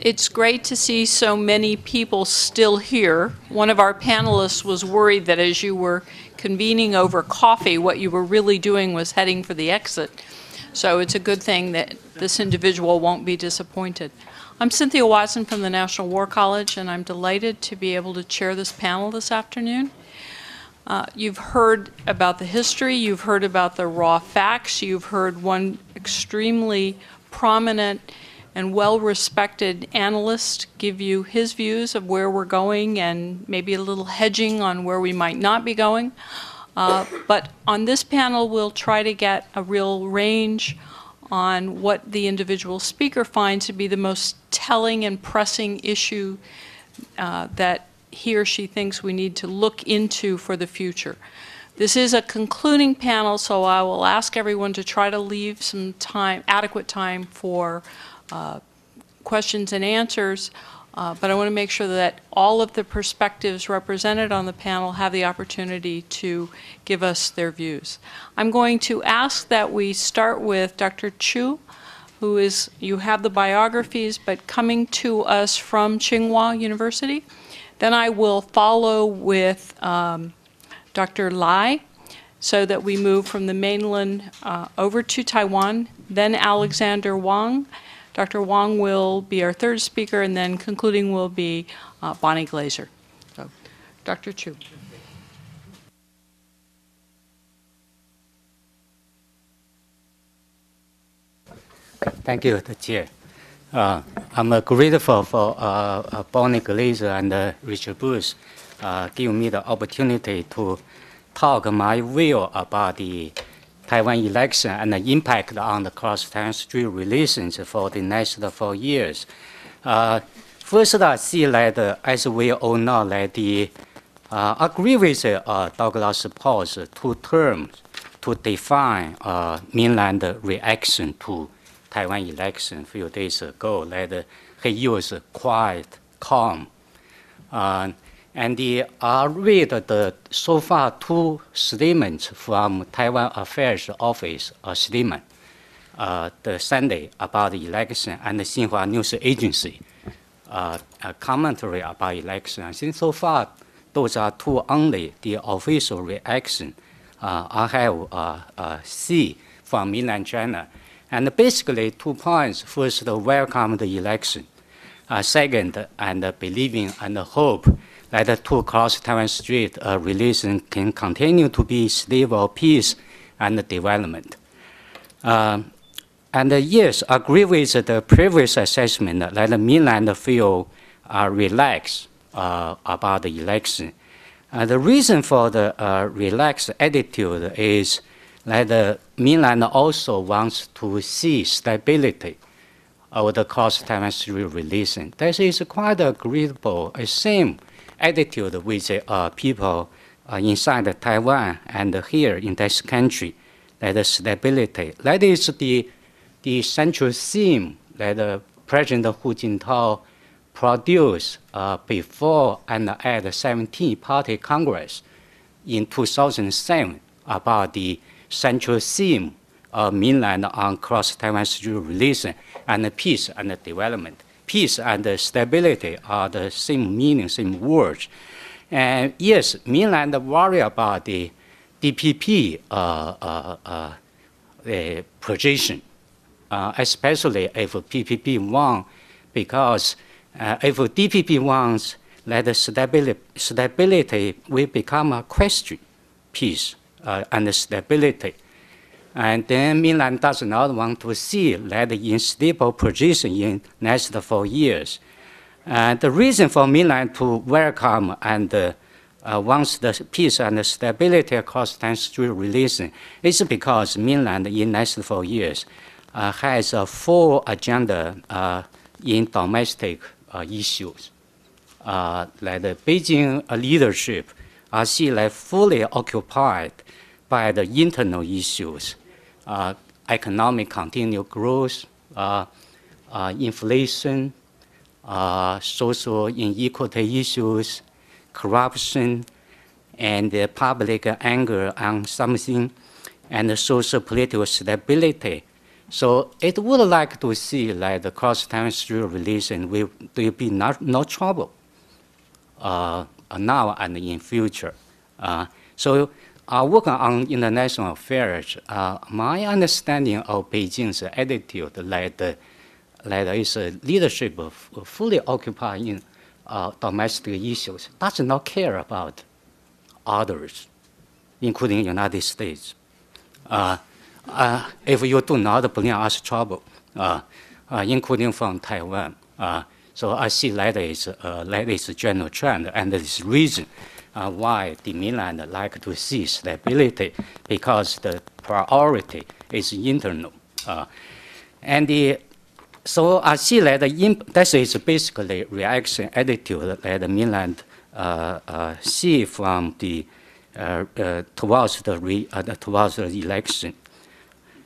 It's great to see so many people still here. One of our panelists was worried that as you were convening over coffee, what you were really doing was heading for the exit. So it's a good thing that this individual won't be disappointed. I'm Cynthia Watson from the National War College, and I'm delighted to be able to chair this panel this afternoon. Uh, you've heard about the history, you've heard about the raw facts, you've heard one extremely prominent and well-respected analyst give you his views of where we're going and maybe a little hedging on where we might not be going. Uh, but on this panel, we'll try to get a real range on what the individual speaker finds to be the most telling and pressing issue uh, that he or she thinks we need to look into for the future. This is a concluding panel, so I will ask everyone to try to leave some time, adequate time for questions and answers. Uh, but I want to make sure that all of the perspectives represented on the panel have the opportunity to give us their views. I'm going to ask that we start with Dr. Chu, who is, you have the biographies, but coming to us from Tsinghua University. Then I will follow with um, Dr. Lai, so that we move from the mainland uh, over to Taiwan, then Alexander Huang. Dr. Huang will be our third speaker, and then concluding will be uh, Bonnie Glaser. So, Dr. Chu. Thank you, the chair. Uh, I'm uh, grateful for uh, uh Bonnie Glaser and uh, Richard Bush uh, giving me the opportunity to talk my view about the Taiwan election and the impact on the Strait relations for the next four years. Uh, first, I see that, uh, as we all know, that the uh, agree with uh, Douglas Paal's two terms to define uh, mainland reaction to Taiwan election a few days ago that he used quiet, calm. Uh, and I read the so far two statements from Taiwan Affairs Office a statement uh, the Sunday about the election and the Xinhua News Agency uh, a commentary about election. I think so far those are two only the official reaction uh, I have uh, uh, see from mainland China. And basically two points. First, welcome the election. Uh, second, and believing and hope that the two cross Taiwan Strait uh, relation can continue to be stable, peace, and development. Uh, and uh, yes, agree with the previous assessment that the mainland feel uh, relaxed uh, about the election. Uh, the reason for the uh, relaxed attitude is that the mainland also wants to see stability of the cross Taiwan Strait relation. This is quite agreeable, same attitude with uh, people uh, inside Taiwan and here in this country, that is stability. That is the, the central theme that uh, President Hu Jintao produced uh, before and at the 17th Party Congress in 2007 about the central theme of mainland on cross-Taiwan relation and peace and development peace and stability are the same meaning, same words. And yes, mainland worry about the DPP uh, uh, uh, position, uh, especially if DPP won, because uh, if DPP wants, that stability, stability will become a question, peace uh, and stability. And then mainland does not want to see that in stable position in next four years. And the reason for mainland to welcome and uh, uh, wants the peace and stability across Taiwan Strait relation is because mainland in next four years uh, has a full agenda uh, in domestic uh, issues. Uh, like the Beijing leadership are see like fully occupied by the internal issues uh, economic continued growth, uh, uh, inflation, social inequality issues, corruption, and the public anger on something, and social political stability So it would like to see like the cross-Taiwan Strait relation will, will be not, no trouble uh, now and in future. Uh, so uh, working on international affairs, uh, my understanding of Beijing's attitude the, like its leadership fully occupying uh, domestic issues, does not care about others, including United States. Uh, uh, if you do not bring us trouble, uh, uh, including from Taiwan, uh, so I see that is, uh, that is a general trend, and this reason uh, why the mainland like to see stability, because the priority is internal. Uh, and the, so I see that the that is basically reaction attitude that the mainland uh, uh, see from the uh, towards the re, towards the election.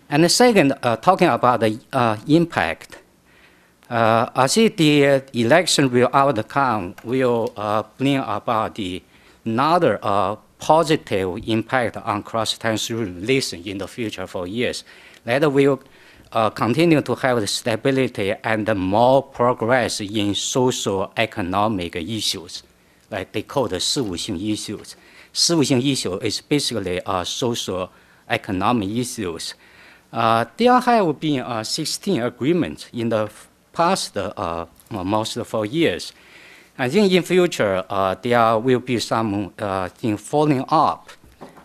And the second, talking about the impact. Uh, I see the election will outcome will uh, bring about the another uh, positive impact on cross-country relations in the future for years. That will uh, continue to have stability and more progress in social economic issues, like they call the 事务性 issues. 事务性 issue is basically uh, social economic issues. Uh, there have been uh, 16 agreements in the past uh, most four years. I think in future uh, there will be some uh, thing following up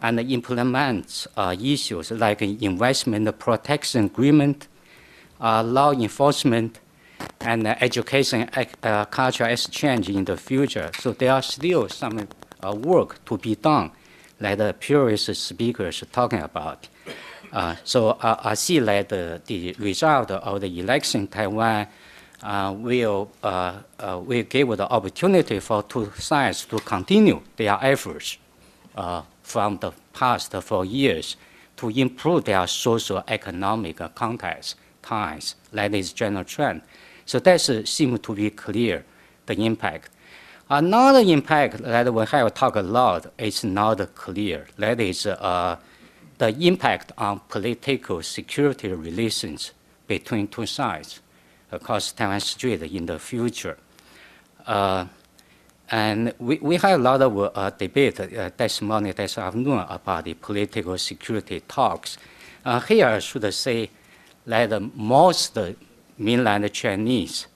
and implement uh, issues like investment protection agreement, uh, law enforcement, and education uh, cultural exchange in the future. So there are still some uh, work to be done, like the previous speakers talking about. Uh, so uh, I see that the, the result of the election in Taiwan uh, will, uh, uh, will give the opportunity for two sides to continue their efforts uh, from the past four years to improve their social economic context ties. That is general trend. So that seems to be clear, the impact. Another impact that we have talked a lot is not clear. That is uh, the impact on political security relations between two sides across Taiwan Strait in the future. Uh, and we, we have a lot of uh, debate uh, this morning, this afternoon about the political security talks. Uh, here I should say that most mainland Chinese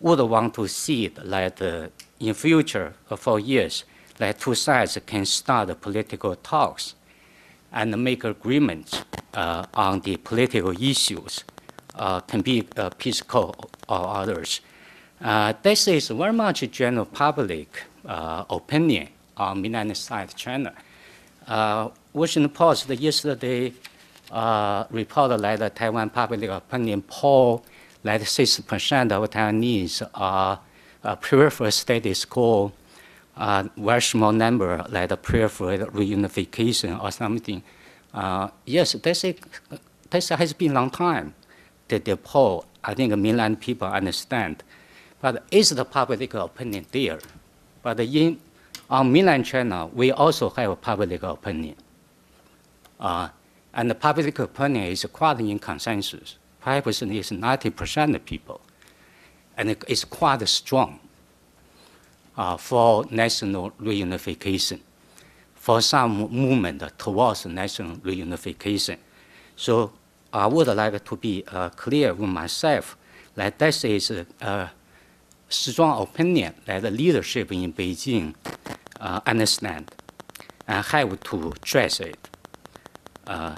would want to see that uh, in future for years that two sides can start political talks and make agreements uh, on the political issues can be uh, Corps or others. Uh, this is very much general public opinion on mainland side China. Washington Post yesterday reported that the Taiwan public opinion poll that 6% of Taiwanese are uh, prefer status quo, uh, very small number that prefer reunification or something. Uh, yes, this, is, this has been long time the, poll, I think mainland people understand. But is the public opinion there? But in on mainland China, we also have a public opinion. Uh, and the public opinion is quite in consensus. Perhaps is 90% of people. And it is quite strong uh, for national reunification, for some movement towards national reunification. So I would like to be uh, clear with myself that this is a strong opinion that the leadership in Beijing uh, understand and have to address it. Uh,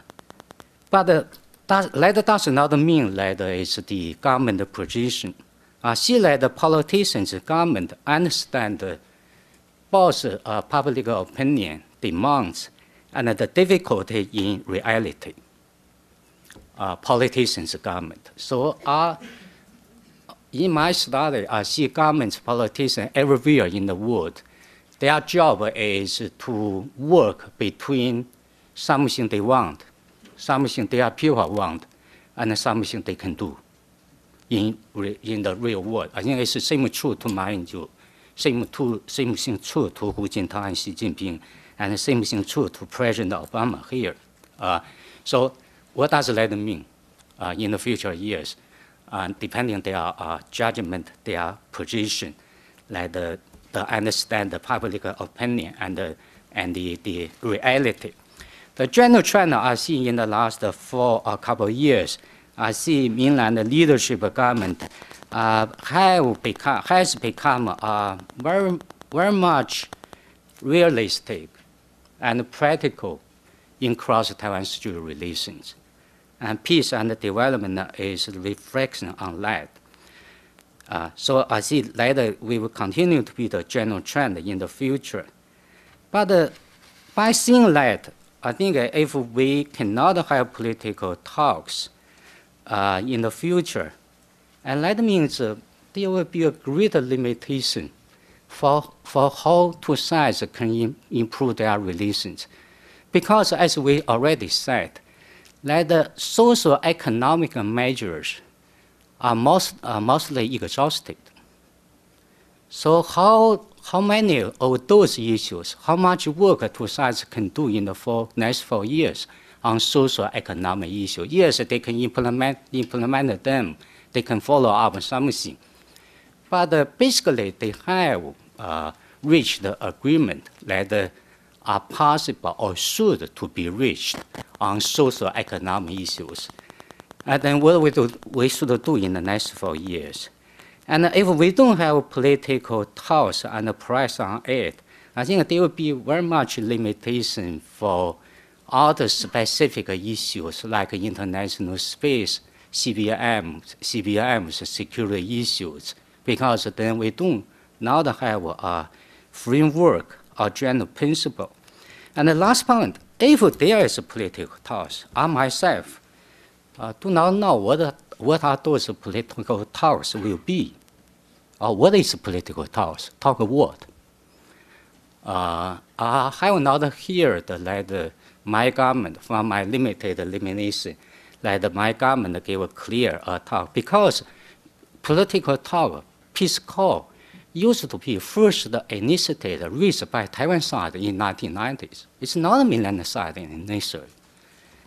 but uh, that, that does not mean that it's the government position. I see that the politicians, government understand both uh, public opinion demands and the difficulty in reality uh, politicians' government. So uh, in my study, I see governments, politicians everywhere in the world. Their job is to work between something they want, something their people want, and something they can do in, in the real world. I think it's the same true to Ma Ying-jeou, same, same thing true to Hu Jintao and Xi Jinping, and the same thing true to President Obama here. Uh, so what does that mean? uh, in the future years, uh, depending their uh, judgment, their position, like the, the understand the public opinion and the, and the, the reality. The general trend I see in the last four a couple of years, I see mainland leadership government uh, have become, has become uh, very, very much realistic and practical in cross-Taiwan security relations. And peace and development is reflection on that. Uh, so I see that we will continue to be the general trend in the future. But uh, by seeing that, I think if we cannot have political talks uh, in the future, and that means uh, there will be a greater limitation for, for how two sides can Im improve their relations. Because as we already said, that the social economic measures are, most, are mostly exhausted. So how, how many of those issues, how much work two sides can do in the four, next four years on social economic issues? Yes, they can implement, implement them. They can follow up something. But uh, basically, they have uh, reached the agreement that uh, are possible or should to be reached on social economic issues. And then what we, do, we should do in the next four years. And if we don't have political talks and press on it, I think there will be very much limitation for other specific issues like international space, CBM, CBM's security issues, because then we don't not have a framework or general principle. And the last point, if there is a political talks, I myself. Uh, do not know what, what are those political talks will be, or what is political talks, talk what. Uh, I have not heard that uh, my government, from my limited limitation, that my government gave a clear uh, talk, because political talk, peace call, used to be first initiated, raised by Taiwan side in 1990s. It's not mainland side initially.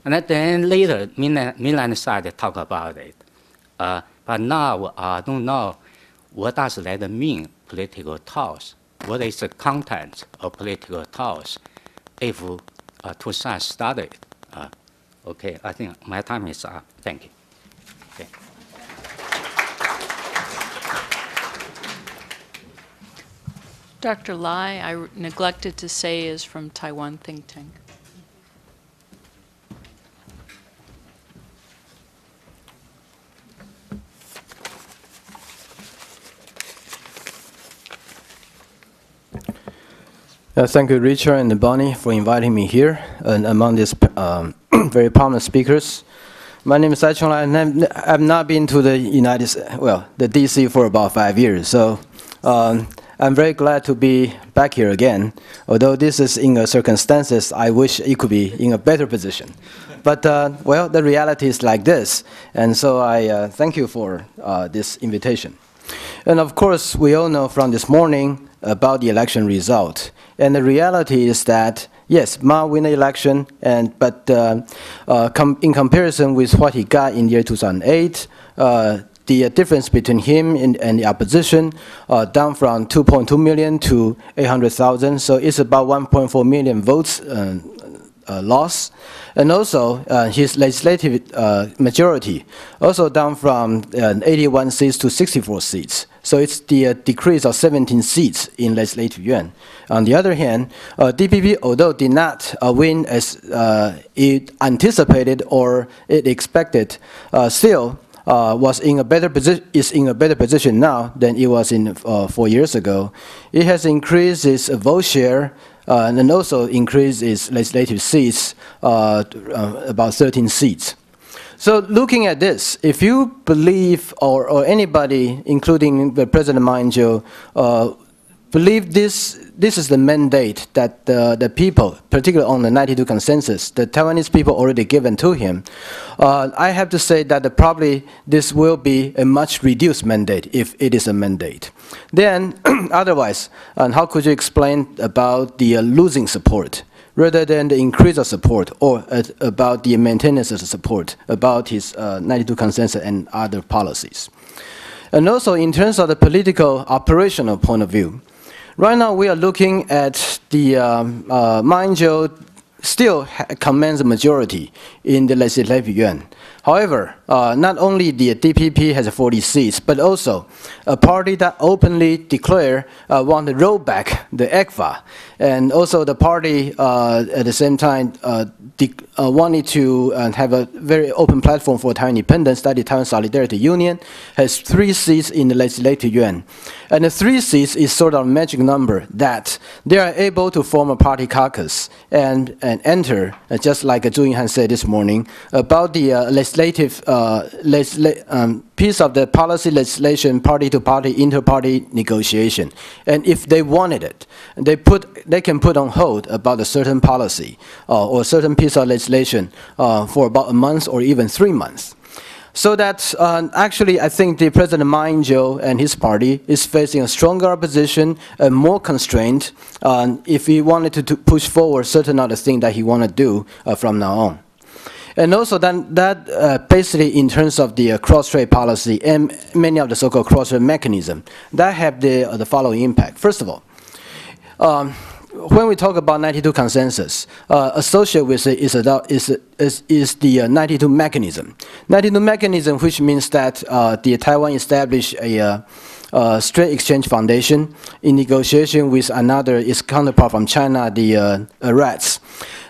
And then later, mainland, mainland side talk about it. Uh, but now I don't know what does that mean, political talks. What is the content of political talks if uh, two sides started? Uh, okay, I think my time is up. Thank you. Dr. Lai, I neglected to say, is from Taiwan Think Tank. Uh, thank you, Richard and Bonnie, for inviting me here and among these um, very prominent speakers. My name is I-Chung Lai, and I've not been to the United, well, the DC for about five years. So um, I'm very glad to be back here again, although this is in a circumstances I wish it could be in a better position. But, uh, well, the reality is like this, and so I uh, thank you for uh, this invitation. And of course, we all know from this morning about the election result. And the reality is that, yes, Ma win the election, and, but uh, uh, com in comparison with what he got in year 2008, uh, the uh, difference between him and, and the opposition uh, down from 2.2 million to 800,000. So it's about 1.4 million votes uh, uh, loss. And also uh, his legislative uh, majority also down from 81 seats to 64 seats. So it's the decrease of 17 seats in legislative yuan. On the other hand, DPP, although did not win as it anticipated or it expected, still uh, was in a better position is in a better position now than it was in uh, four years ago. It has increased its vote share uh, and also increased its legislative seats uh, uh, about 13 seats. So looking at this, if you believe, or, or anybody, including the President Ma Ying-jeou, uh, believe this, this is the mandate that uh, the people, particularly on the 92 consensus, the Taiwanese people already given to him. Uh, I have to say that the, probably this will be a much reduced mandate if it is a mandate. Then, otherwise, how could you explain about the uh, losing support rather than the increase of support or uh, about the maintenance of support about his uh, 92 consensus and other policies. And also in terms of the political operational point of view, right now we are looking at the um, uh, still commands a majority in the legislative yuan. However, uh, not only the DPP has 40 seats, but also a party that openly declare uh, want to roll back the ECFA, and also the party uh, at the same time uh, uh, wanted to uh, have a very open platform for Taiwan independence. That the Taiwan Solidarity Union has three seats in the legislative yuan, and the three seats is sort of a magic number that they are able to form a party caucus and and enter, just like Chu Yun-han said this morning about the legislative uh, legisla um, piece of the policy legislation party-to-party, inter-party negotiation. And if they wanted it, they, put, they can put on hold about a certain policy uh, or a certain piece of legislation uh, for about a month or even three months. So that uh, actually, I think the President Ma Ying-jeou and his party is facing a stronger opposition and more constraint uh, if he wanted to, to, push forward certain other things that he want to do uh, from now on. And also then that uh, basically in terms of the uh, cross-strait policy and many of the so-called cross-strait mechanism, that have the, uh, the following impact. First of all, um, when we talk about 92 consensus, uh, associated with it is, is, is, is the uh, 92 mechanism. 92 mechanism, which means that uh, the Taiwan established a uh, Straits Exchange Foundation in negotiation with another its counterpart from China, the uh, RATS.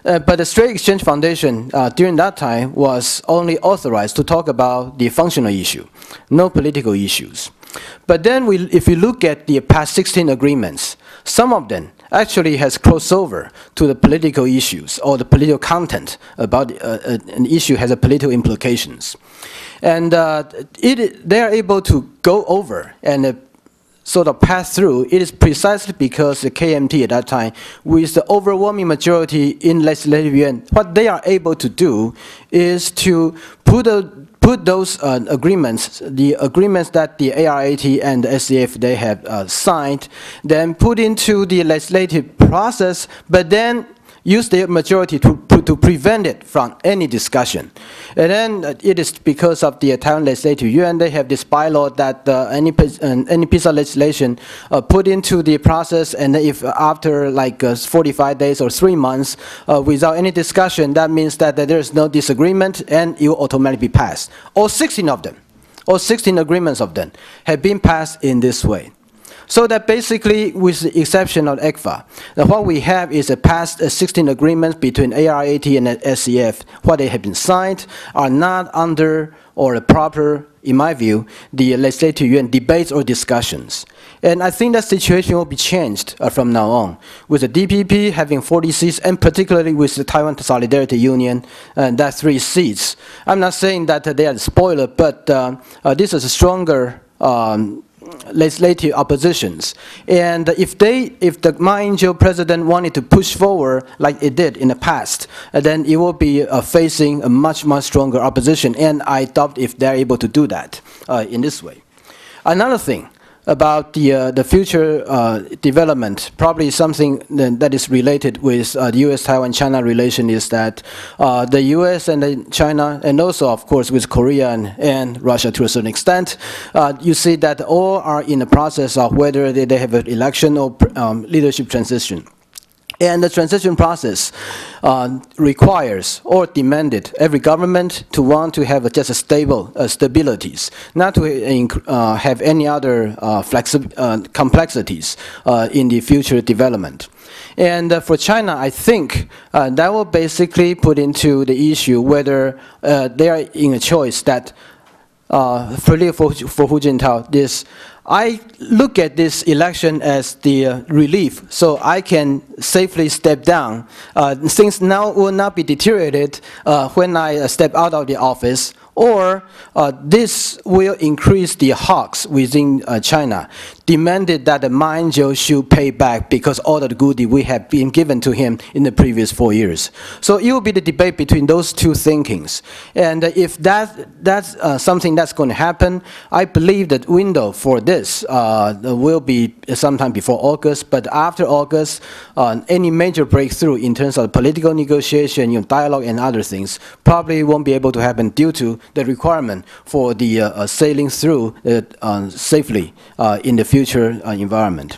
Uh, but the Straits Exchange Foundation uh, during that time was only authorized to talk about the functional issue, no political issues. But then we, if you look at the past 16 agreements, some of them actually has crossover to the political issues or the political content about uh, uh an issue has a political implications. And uh, it, they are able to go over and uh, the of pass through, it is precisely because the KMT at that time, with the overwhelming majority in legislative yuan, what they are able to do is to put a put those uh, agreements, the agreements that the ARAT and the SEF they have uh, signed, then put into the legislative process, but then use their majority to, to prevent it from any discussion. And then uh, it is because of the Taiwan legislative yuan, they have this bylaw that uh, any, uh, any piece of legislation uh, put into the process and if after like uh, 45 days or three months without any discussion, that means that, that there is no disagreement and it will automatically be passed. All 16 of them, all 16 agreements of them have been passed in this way. So that basically, with the exception of ECFA, what we have is a past uh, 16 agreements between ARAT and SEF. What they have been signed are not under or a proper, in my view, the legislative yuan debates or discussions. And I think that situation will be changed uh, from now on, with the DPP having 40 seats, and particularly with the Taiwan Solidarity Union, uh, that three seats. I'm not saying that uh, they are the spoiler, but uh, uh, this is a stronger um, legislative oppositions. And if they, if the Ma Ying-jeou president wanted to push forward like it did in the past, uh, then it will be uh, facing a much, much stronger opposition. And I doubt if they're able to do that uh, in this way. Another thing, about the, uh, the future uh, development, probably something that is related with uh, the U.S.-Taiwan-China relation is that uh, the U.S. and China, and also, of course, with Korea and, and Russia to a certain extent, uh, you see that all are in the process of whether they, they have an election or um, leadership transition. And the transition process uh, requires or demanded every government to want to have just a stable uh, stabilities, not to uh, have any other uh, uh, complexities uh, in the future development. And for China, I think that will basically put into the issue whether they are in a choice that, for, for Hu Jintao, this I look at this election as the uh, relief, so I can safely step down. Uh, things now will not be deteriorated uh, when I uh, step out of the office, or uh, this will increase the hawks within uh, China demanded that the Manjo should pay back because all the goodie we have been given to him in the previous four years. So it will be the debate between those two thinkings. And if that, that's uh, something that's going to happen, I believe that window for this uh, will be sometime before August, but after August, uh, any major breakthrough in terms of political negotiation, you know, dialogue and other things probably won't be able to happen due to the requirement for the uh, uh, sailing through uh, safely in the future environment.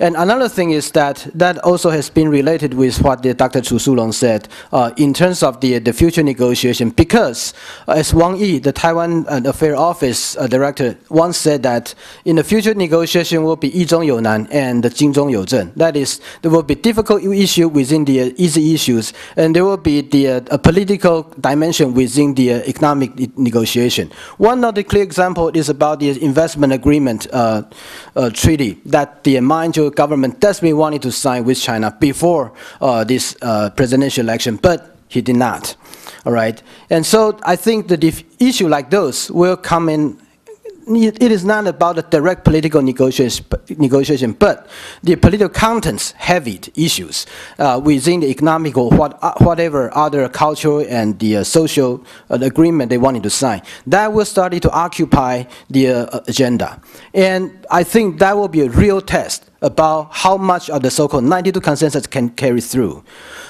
And another thing is that that also has been related with what the Dr. Chu Shulong said uh, in terms of the, the future negotiation, because uh, as Wang Yi, the Taiwan uh, Affair Office uh, director, once said that in the future negotiation will be Yi Zhong You Nan and Jing Zhong You Zhen. That is, there will be difficult issues within the uh, easy issues, and there will be the uh, political dimension within the uh, economic negotiation. One of the clear example is about the investment agreement treaty that the mind Government desperately wanted to sign with China before uh, this uh, presidential election, but he did not. All right, and so I think that if issue like those will come in it is not about a direct political negotiation, negotiation but the political contents heavy issues uh, within the economic or what, uh, whatever other cultural and the uh, social uh, agreement they wanted to sign. That will start to occupy the agenda. And I think that will be a real test about how much of the so-called 92 consensus can carry through.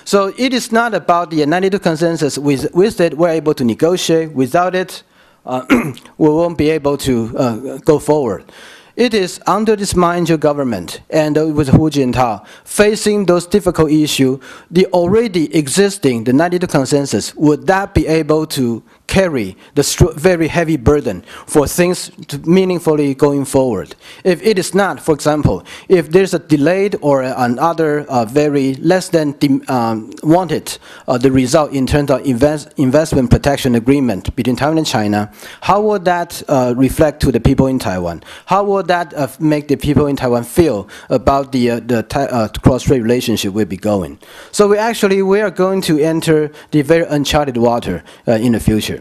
So it is not about the 92 consensus. With, with it, we're able to negotiate. Without it, uh, we won't be able to uh, go forward. It is under this Manchu government and uh, with Hu Jintao facing those difficult issues, the already existing, the 92 consensus, would that be able to carry the very heavy burden for things to meaningfully going forward. If it is not, for example, if there's a delayed or another uh, very less than um, wanted uh, the result in terms of invest investment protection agreement between Taiwan and China, how would that uh, reflect to the people in Taiwan? How would that uh, make the people in Taiwan feel about the uh, the uh, cross-strait relationship will be going? So we actually we are going to enter the very uncharted water in the future.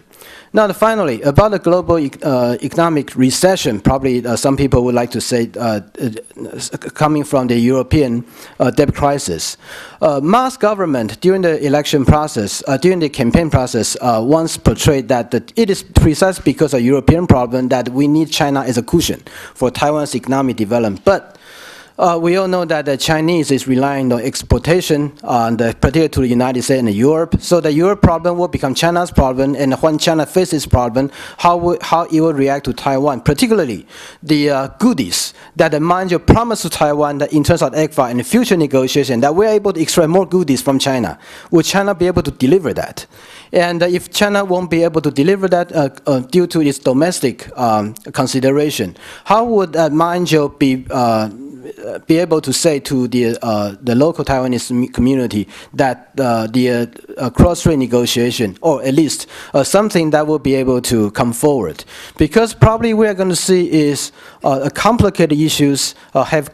Now, finally, about the global uh, economic recession, probably uh, some people would like to say uh, uh coming from the European uh, debt crisis. Uh, Ma's government, during the election process, during the campaign process, once portrayed that, that it is precisely because of European problem that we need China as a cushion for Taiwan's economic development. But uh, we all know that the Chinese is relying on exportation, uh, the, particularly to the United States and Europe. So the Europe problem will become China's problem, and when China faces problem, how, will, how it will react to Taiwan, particularly the uh, goodies that the Manchu promised to Taiwan that in terms of ECFA and future negotiation, that we're able to extract more goodies from China. Will China be able to deliver that? And if China won't be able to deliver that uh, uh, due to its domestic um, consideration, how would uh, Manchu be uh, be able to say to the uh, the local Taiwanese community that uh, the uh, cross-strait negotiation, or at least uh, something that will be able to come forward, because probably we are going to see is uh, complicated issues, uh, have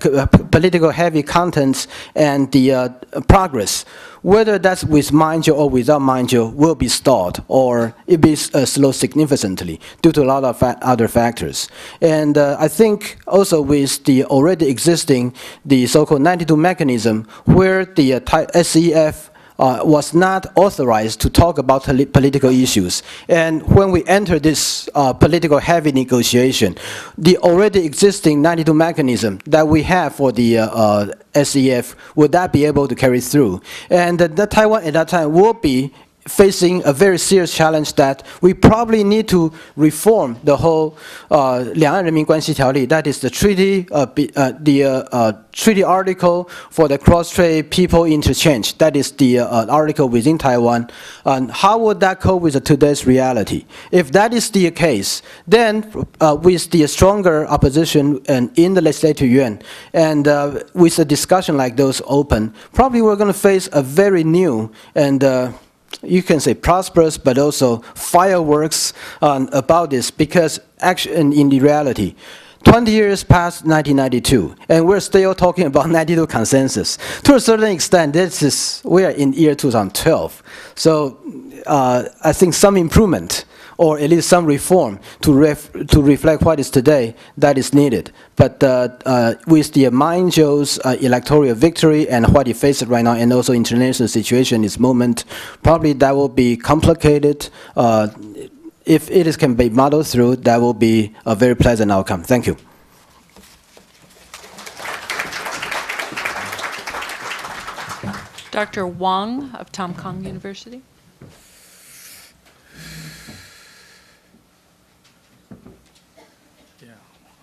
political heavy contents, and the progress whether that's with Manchu or without Manchu will be stalled or it be uh, slowed significantly due to a lot of fa other factors. And uh, I think also with the already existing the so-called 92 mechanism where the uh, SEF uh, was not authorized to talk about political issues. And when we enter this uh, political heavy negotiation, the already existing 92 mechanism that we have for the uh, SEF, would that be able to carry through? And the Taiwan at that time will be facing a very serious challenge that we probably need to reform the whole uh, 两岸人民关系条例, that is the treaty, uh, be, uh, the uh, uh, treaty article for the cross-strait people interchange, that is the uh, article within Taiwan, and how would that cope with today's reality? If that is the case, then with the stronger opposition and in the legislative yuan, and with a discussion like those open, probably we're going to face a very new and you can say prosperous, but also fireworks um, about this because actually, in the reality, 20 years past 1992, and we're still talking about 92 consensus. To a certain extent, this is we are in year 2012. So uh, I think some improvement or at least some reform to, ref, to reflect what is today that is needed. But uh, uh, with the Ma Ying-jeou's uh, electoral victory and what he faces right now, and also international situation this moment, probably that will be complicated. Uh, if it is, can be modeled through, that will be a very pleasant outcome. Thank you. Dr. Huang of Tamkang University.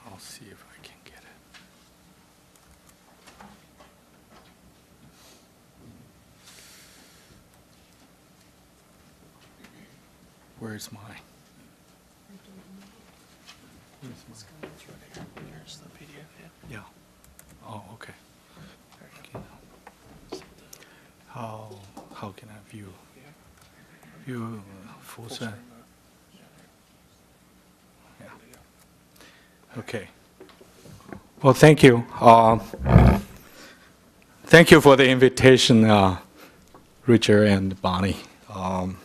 I'll see if I can get it. Where's mine? Where's mine? Here's the PDF, Yeah. Oh, okay. How, how can I view? View uh, full set? Okay. Well, thank you. Uh, Thank you for the invitation, uh, Richard and Bonnie. Um,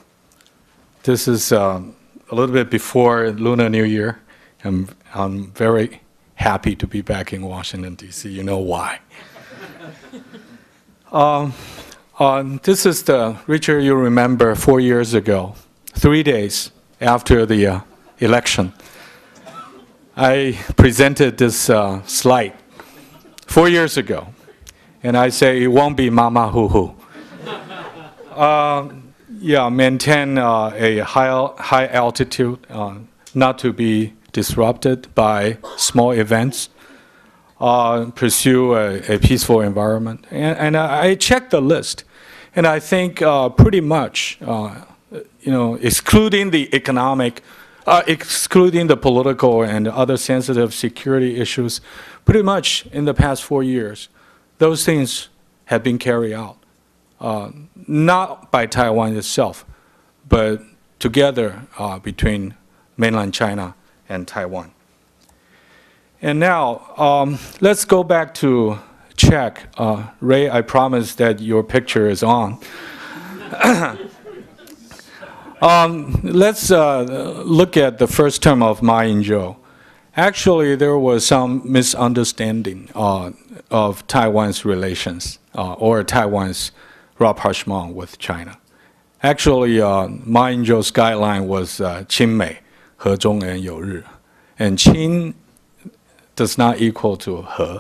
This is um, a little bit before Lunar New Year. I'm, I'm very happy to be back in Washington DC. You know why. Um, uh, This is the, Richard, you remember, four years ago, three days after the uh, election, I presented this uh, slide four years ago, and I say it won't be mama hoo hoo. Uh, yeah, maintain uh, a high, high altitude, uh, not to be disrupted by small events, uh, pursue a, a peaceful environment. And, and I checked the list, and I think uh, pretty much, you know, excluding the economic, uh, excluding the political and other sensitive security issues, pretty much in the past four years, those things have been carried out. Uh, not by Taiwan itself, but together uh, between mainland China and Taiwan. And now, um, let's go back to check. Uh, Ray, I promise that your picture is on. Um, let's uh, look at the first term of Ma Ying-jeou. Actually, there was some misunderstanding uh, of Taiwan's relations uh, or Taiwan's rapprochement with China. Actually, uh, Ma Ying-jeou's guideline was uh, Qin-Mei, He Zhong-en Ri," and Qin does not equal to He.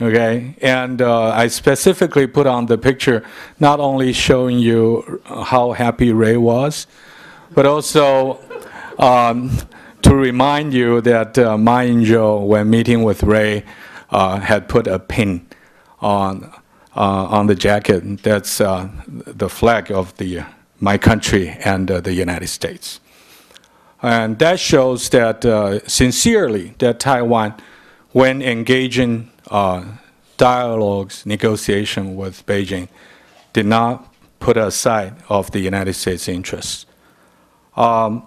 Okay, and uh, I specifically put on the picture not only showing you how happy Ray was, but also um, to remind you that uh, Ma Ying-jeou, when meeting with Ray, uh, had put a pin on uh, on the jacket. That's uh, the flag of the my country and uh, the United States, and that shows that sincerely that Taiwan, when engaging dialogues, negotiation with Beijing, did not put aside of the United States interests. Um,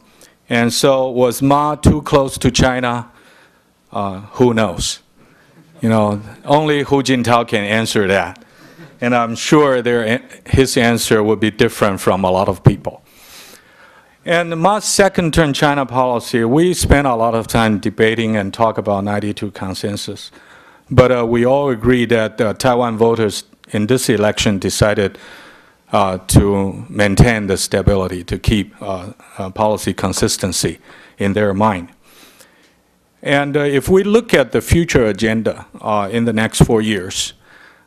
and so, was Ma too close to China? Uh, who knows? You know, only Hu Jintao can answer that. And I'm sure their, his answer would be different from a lot of people. And Ma's second term China policy, we spent a lot of time debating and talk about 92 consensus. But uh, we all agree that uh, Taiwan voters in this election decided uh, to maintain the stability, to keep uh, uh, policy consistency in their mind. And uh, if we look at the future agenda in the next four years,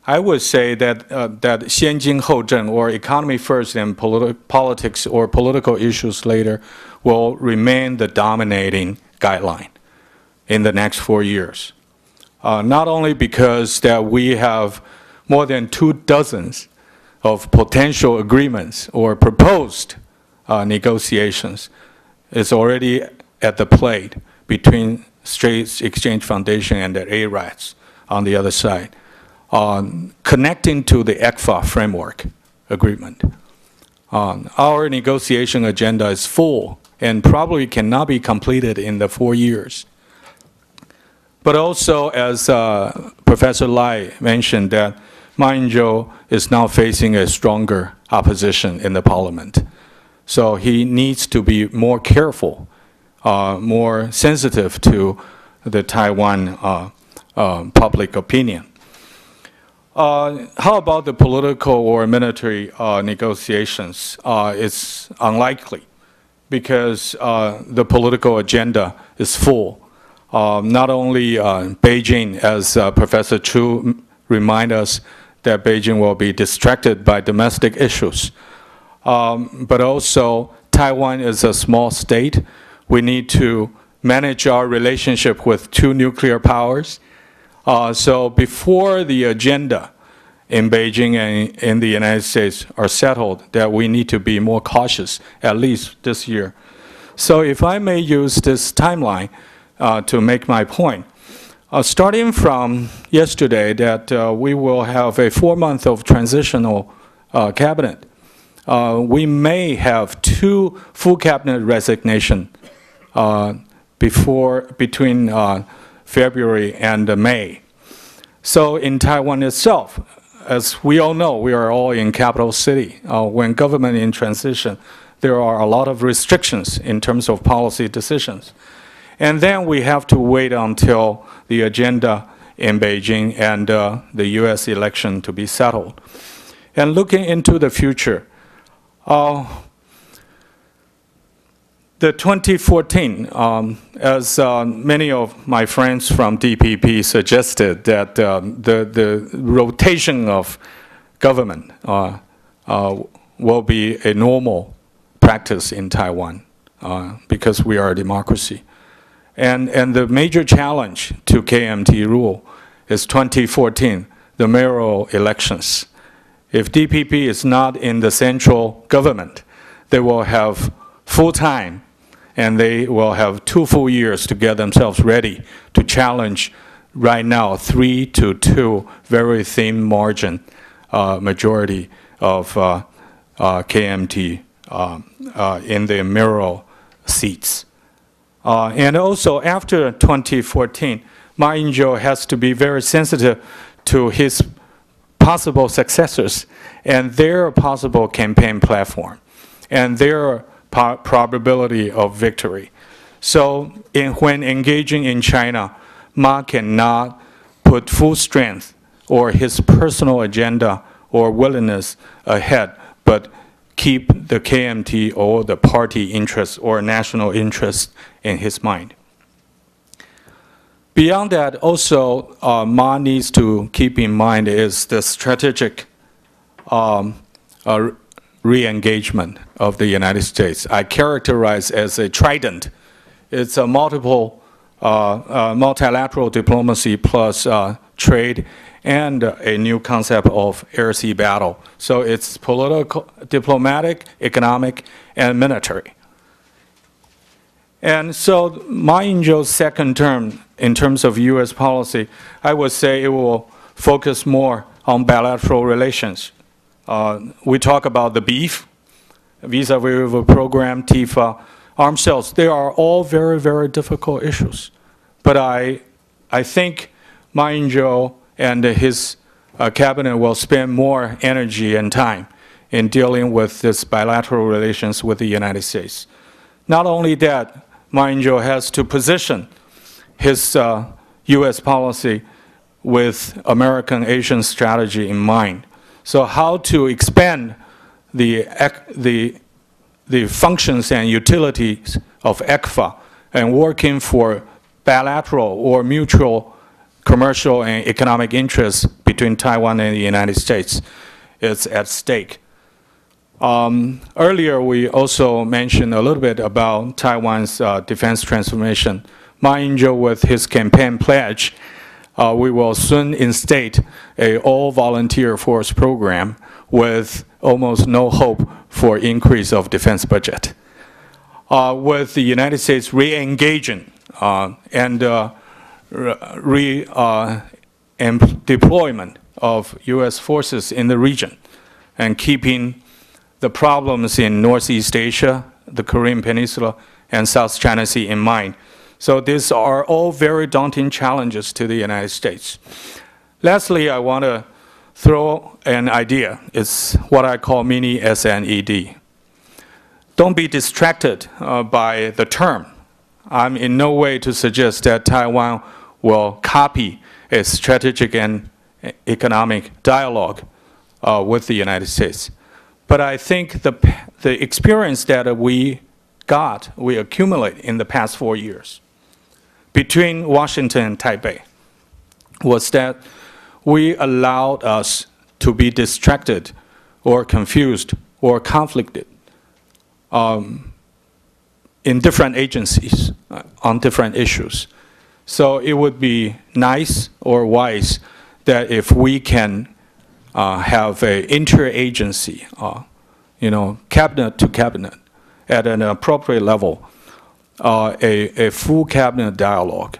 I would say that, that or economy first and politi politics or political issues later, will remain the dominating guideline in the next four years. Uh, not only because that we have more than two dozens of potential agreements or proposed uh, negotiations is already at the plate between Straits Exchange Foundation and the ARATs on the other side on connecting to the ECFA framework agreement. Um, our negotiation agenda is full and probably cannot be completed in the four years. But also, as uh, Professor Lai mentioned, that Ma Ying-jeou is now facing a stronger opposition in the parliament. So he needs to be more careful, uh, more sensitive to the Taiwan uh, uh, public opinion. Uh, how about the political or military uh, negotiations? Uh, it's unlikely because the political agenda is full. Um, not only uh, Beijing, as uh, Professor Chu remind us that Beijing will be distracted by domestic issues, um, but also Taiwan is a small state. We need to manage our relationship with two nuclear powers. Uh, so before the agenda in Beijing and in the United States are settled, that we need to be more cautious, at least this year. So if I may use this timeline uh, to make my point, uh, starting from yesterday, that uh, we will have a four month of transitional uh, cabinet. We may have two full cabinet resignation before between February and May. So in Taiwan itself, as we all know, we are all in capital city. Uh, when government in transition, there are a lot of restrictions in terms of policy decisions. And then we have to wait until the agenda in Beijing and uh, the U.S. election to be settled. And looking into the future, uh, the 2014, um, as uh, many of my friends from DPP suggested, that um, the, the rotation of government uh, uh, will be a normal practice in Taiwan uh, because we are a democracy. And, and the major challenge to KMT rule is 2014, the mayoral elections. If DPP is not in the central government, they will have full time and they will have two full years to get themselves ready to challenge right now three to two very thin margin uh, majority of uh, uh, KMT um, uh, in the mayoral seats. Uh, and also after 2014, Ma Ying-jeou has to be very sensitive to his possible successors and their possible campaign platform and their probability of victory. So in, when engaging in China, Ma cannot put full strength or his personal agenda or willingness ahead, but keep the KMT or the party interest or national interest in his mind. Beyond that, also, uh, Ma needs to keep in mind is the strategic um, uh, re-engagement of the United States. I characterize as a trident. It's a multiple, uh, uh, multilateral diplomacy plus uh, trade and a new concept of air-sea battle. So it's political, diplomatic, economic, and military. And so Ma Ying-jeou's second term, in terms of U.S. policy, I would say it will focus more on bilateral relations. Uh, we talk about the beef, visa waiver program, TIFA, arms sales. They are all very, very difficult issues. But I, I think Ma Ying-jeou and his uh, cabinet will spend more energy and time in dealing with this bilateral relations with the United States. Not only that, Ma Ying-jeou has to position his uh, U.S. policy with American Asian strategy in mind. So how to expand the, the, the functions and utilities of ECFA and working for bilateral or mutual commercial and economic interests between Taiwan and the United States is at stake. Um, earlier, we also mentioned a little bit about Taiwan's uh, defense transformation. Ma Ying-jeou, with his campaign pledge, uh, we will soon instate a all-volunteer force program with almost no hope for increase of defense budget. Uh, with the United States re-engaging uh, and uh, re uh, of U.S. forces in the region and keeping the problems in Northeast Asia, the Korean Peninsula, and South China Sea in mind. So these are all very daunting challenges to the United States. Lastly, I want to throw an idea. It's what I call mini S&ED. don't be distracted uh, by the term. I'm in no way to suggest that Taiwan will copy a strategic and economic dialogue uh, with the United States. But I think the, the experience that we got, we accumulate in the past four years between Washington and Taipei was that we allowed us to be distracted or confused or conflicted um, in different agencies uh, on different issues. So it would be nice or wise that if we can have a interagency, uh, you know, cabinet to cabinet, at an appropriate level, uh, a, a full cabinet dialogue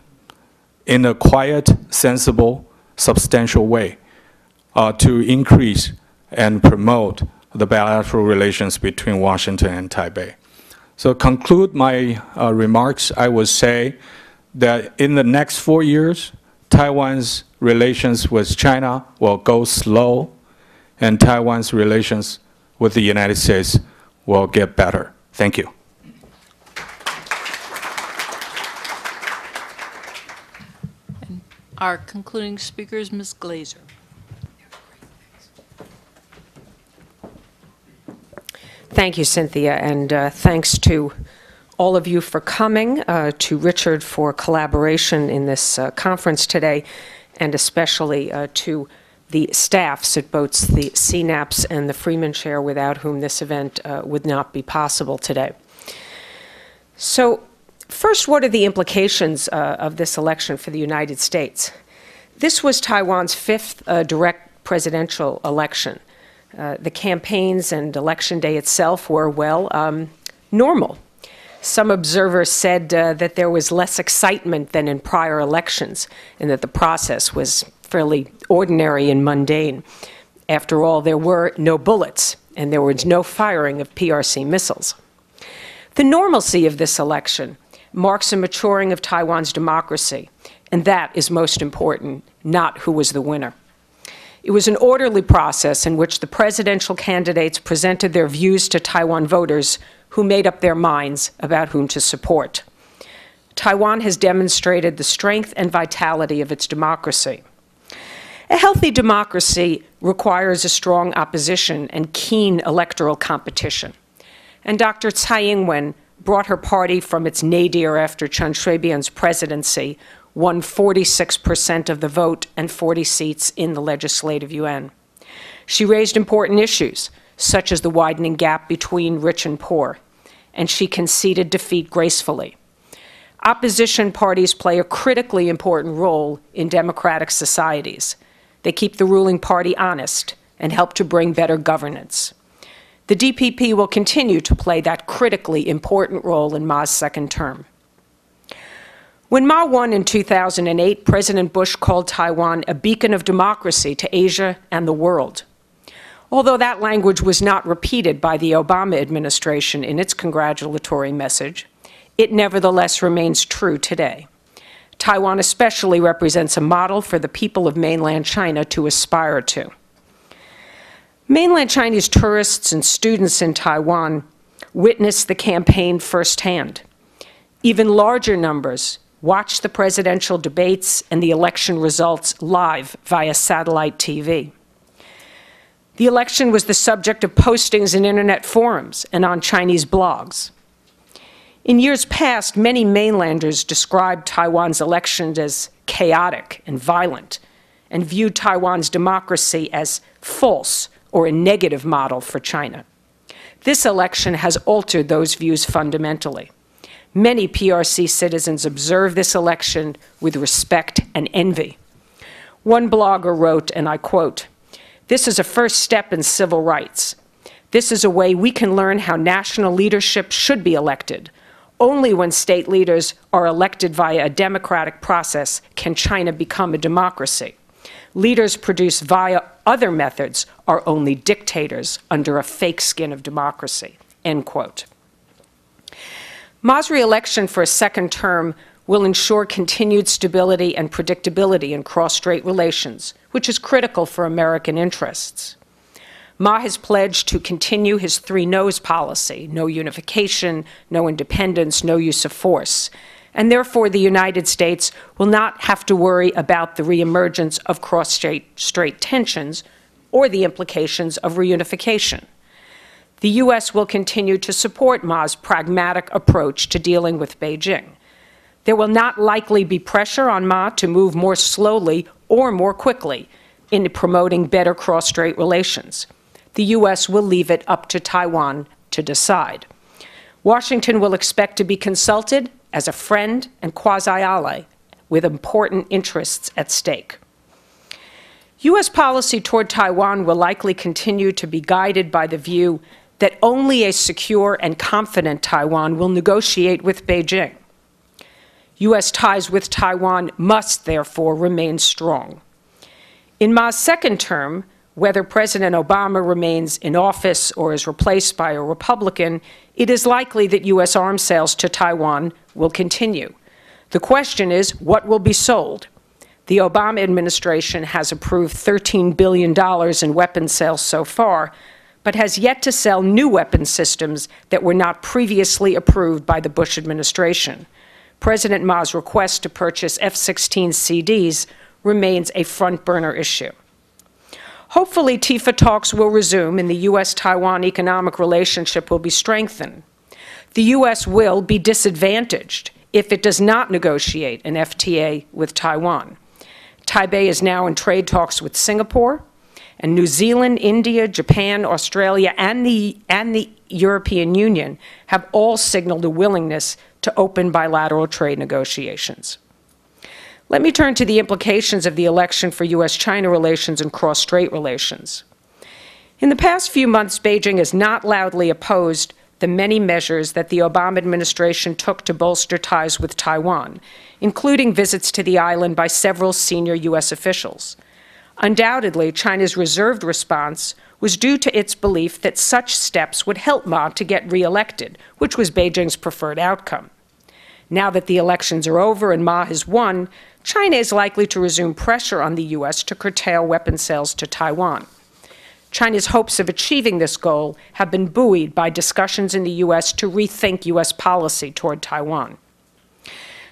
in a quiet, sensible, substantial way uh, to increase and promote the bilateral relations between Washington and Taipei. So conclude my uh, remarks, I would say that in the next four years, Taiwan's relations with China will go slow, and Taiwan's relations with the United States will get better. Thank you. Our concluding speaker is Ms. Glaser. Thank you, Cynthia, and uh, thanks to all of you for coming, uh, to Richard for collaboration in this uh, conference today, and especially uh, to the staffs at both the CNAPS and the Freeman Chair, without whom this event uh, would not be possible today. So, first, what are the implications uh, of this election for the United States? This was Taiwan's fifth direct presidential election. Uh, the campaigns and election day itself were, well, um, normal. Some observers said uh, that there was less excitement than in prior elections and that the process was fairly ordinary and mundane. After all, there were no bullets and there was no firing of PRC missiles. The normalcy of this election marks a maturing of Taiwan's democracy, and that is most important, not who was the winner. It was an orderly process in which the presidential candidates presented their views to Taiwan voters who made up their minds about whom to support. Taiwan has demonstrated the strength and vitality of its democracy. A healthy democracy requires a strong opposition and keen electoral competition. And Dr. Tsai Ing-wen brought her party from its nadir after Chen Shui-bian's presidency won 46% of the vote and 40 seats in the Legislative Yuan. She raised important issues, such as the widening gap between rich and poor, and she conceded defeat gracefully. Opposition parties play a critically important role in democratic societies. They keep the ruling party honest and help to bring better governance. The DPP will continue to play that critically important role in Ma's second term. When Ma won in 2008, President Bush called Taiwan a beacon of democracy to Asia and the world. Although that language was not repeated by the Obama administration in its congratulatory message, it nevertheless remains true today. Taiwan especially represents a model for the people of mainland China to aspire to. Mainland Chinese tourists and students in Taiwan witnessed the campaign firsthand. Even larger numbers watched the presidential debates and the election results live via satellite TV. The election was the subject of postings in internet forums and on Chinese blogs. In years past, many mainlanders described Taiwan's elections as chaotic and violent and viewed Taiwan's democracy as false or a negative model for China. This election has altered those views fundamentally. Many PRC citizens observe this election with respect and envy. One blogger wrote, and I quote, This is a first step in civil rights. This is a way we can learn how national leadership should be elected. Only when state leaders are elected via a democratic process can China become a democracy. Leaders produced via other methods are only dictators under a fake skin of democracy. End quote. Ma's re-election for a second term will ensure continued stability and predictability in cross-strait relations, which is critical for American interests. Ma has pledged to continue his three no's policy no unification, no independence, no use of force. And therefore, the United States will not have to worry about the reemergence of cross strait tensions or the implications of reunification. The U.S. will continue to support Ma's pragmatic approach to dealing with Beijing. There will not likely be pressure on Ma to move more slowly or more quickly in promoting better cross strait relations. The U.S. will leave it up to Taiwan to decide. Washington will expect to be consulted as a friend and quasi ally with important interests at stake. U.S. policy toward Taiwan will likely continue to be guided by the view that only a secure and confident Taiwan will negotiate with Beijing. U.S. ties with Taiwan must therefore remain strong. In Ma's second term, whether President Obama remains in office or is replaced by a Republican, it is likely that U.S. arms sales to Taiwan will continue. The question is what will be sold? The Obama administration has approved $13 billion in weapons sales so far, but has yet to sell new weapon systems that were not previously approved by the Bush administration. President Ma's request to purchase F 16 CDs remains a front burner issue. Hopefully, TIFA talks will resume and the U.S. Taiwan economic relationship will be strengthened. The U.S. will be disadvantaged if it does not negotiate an FTA with Taiwan. Taipei is now in trade talks with Singapore, and New Zealand, India, Japan, Australia, and the, and the European Union have all signaled a willingness to open bilateral trade negotiations. Let me turn to the implications of the election for U.S. China relations and cross strait relations. In the past few months, Beijing has not loudly opposed the many measures that the Obama administration took to bolster ties with Taiwan, including visits to the island by several senior U.S. officials. Undoubtedly, China's reserved response was due to its belief that such steps would help Ma to get reelected, which was Beijing's preferred outcome. Now that the elections are over and Ma has won, China is likely to resume pressure on the U.S. to curtail weapon sales to Taiwan. China's hopes of achieving this goal have been buoyed by discussions in the U.S. to rethink U.S. policy toward Taiwan.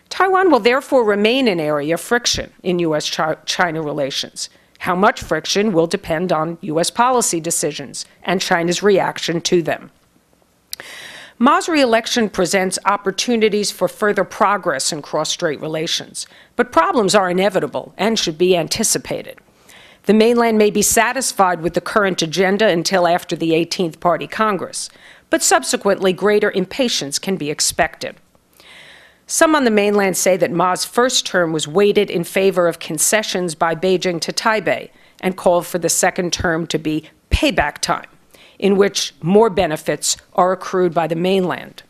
Taiwan will therefore remain an area of friction in U.S. China relations. How much friction will depend on U.S. policy decisions and China's reaction to them. Ma's re-election presents opportunities for further progress in cross-strait relations, but problems are inevitable and should be anticipated. The mainland may be satisfied with the current agenda until after the 18th Party Congress, but subsequently greater impatience can be expected. Some on the mainland say that Ma's first term was weighted in favor of concessions by Beijing to Taipei and called for the second term to be payback time, in which more benefits are accrued by the mainland.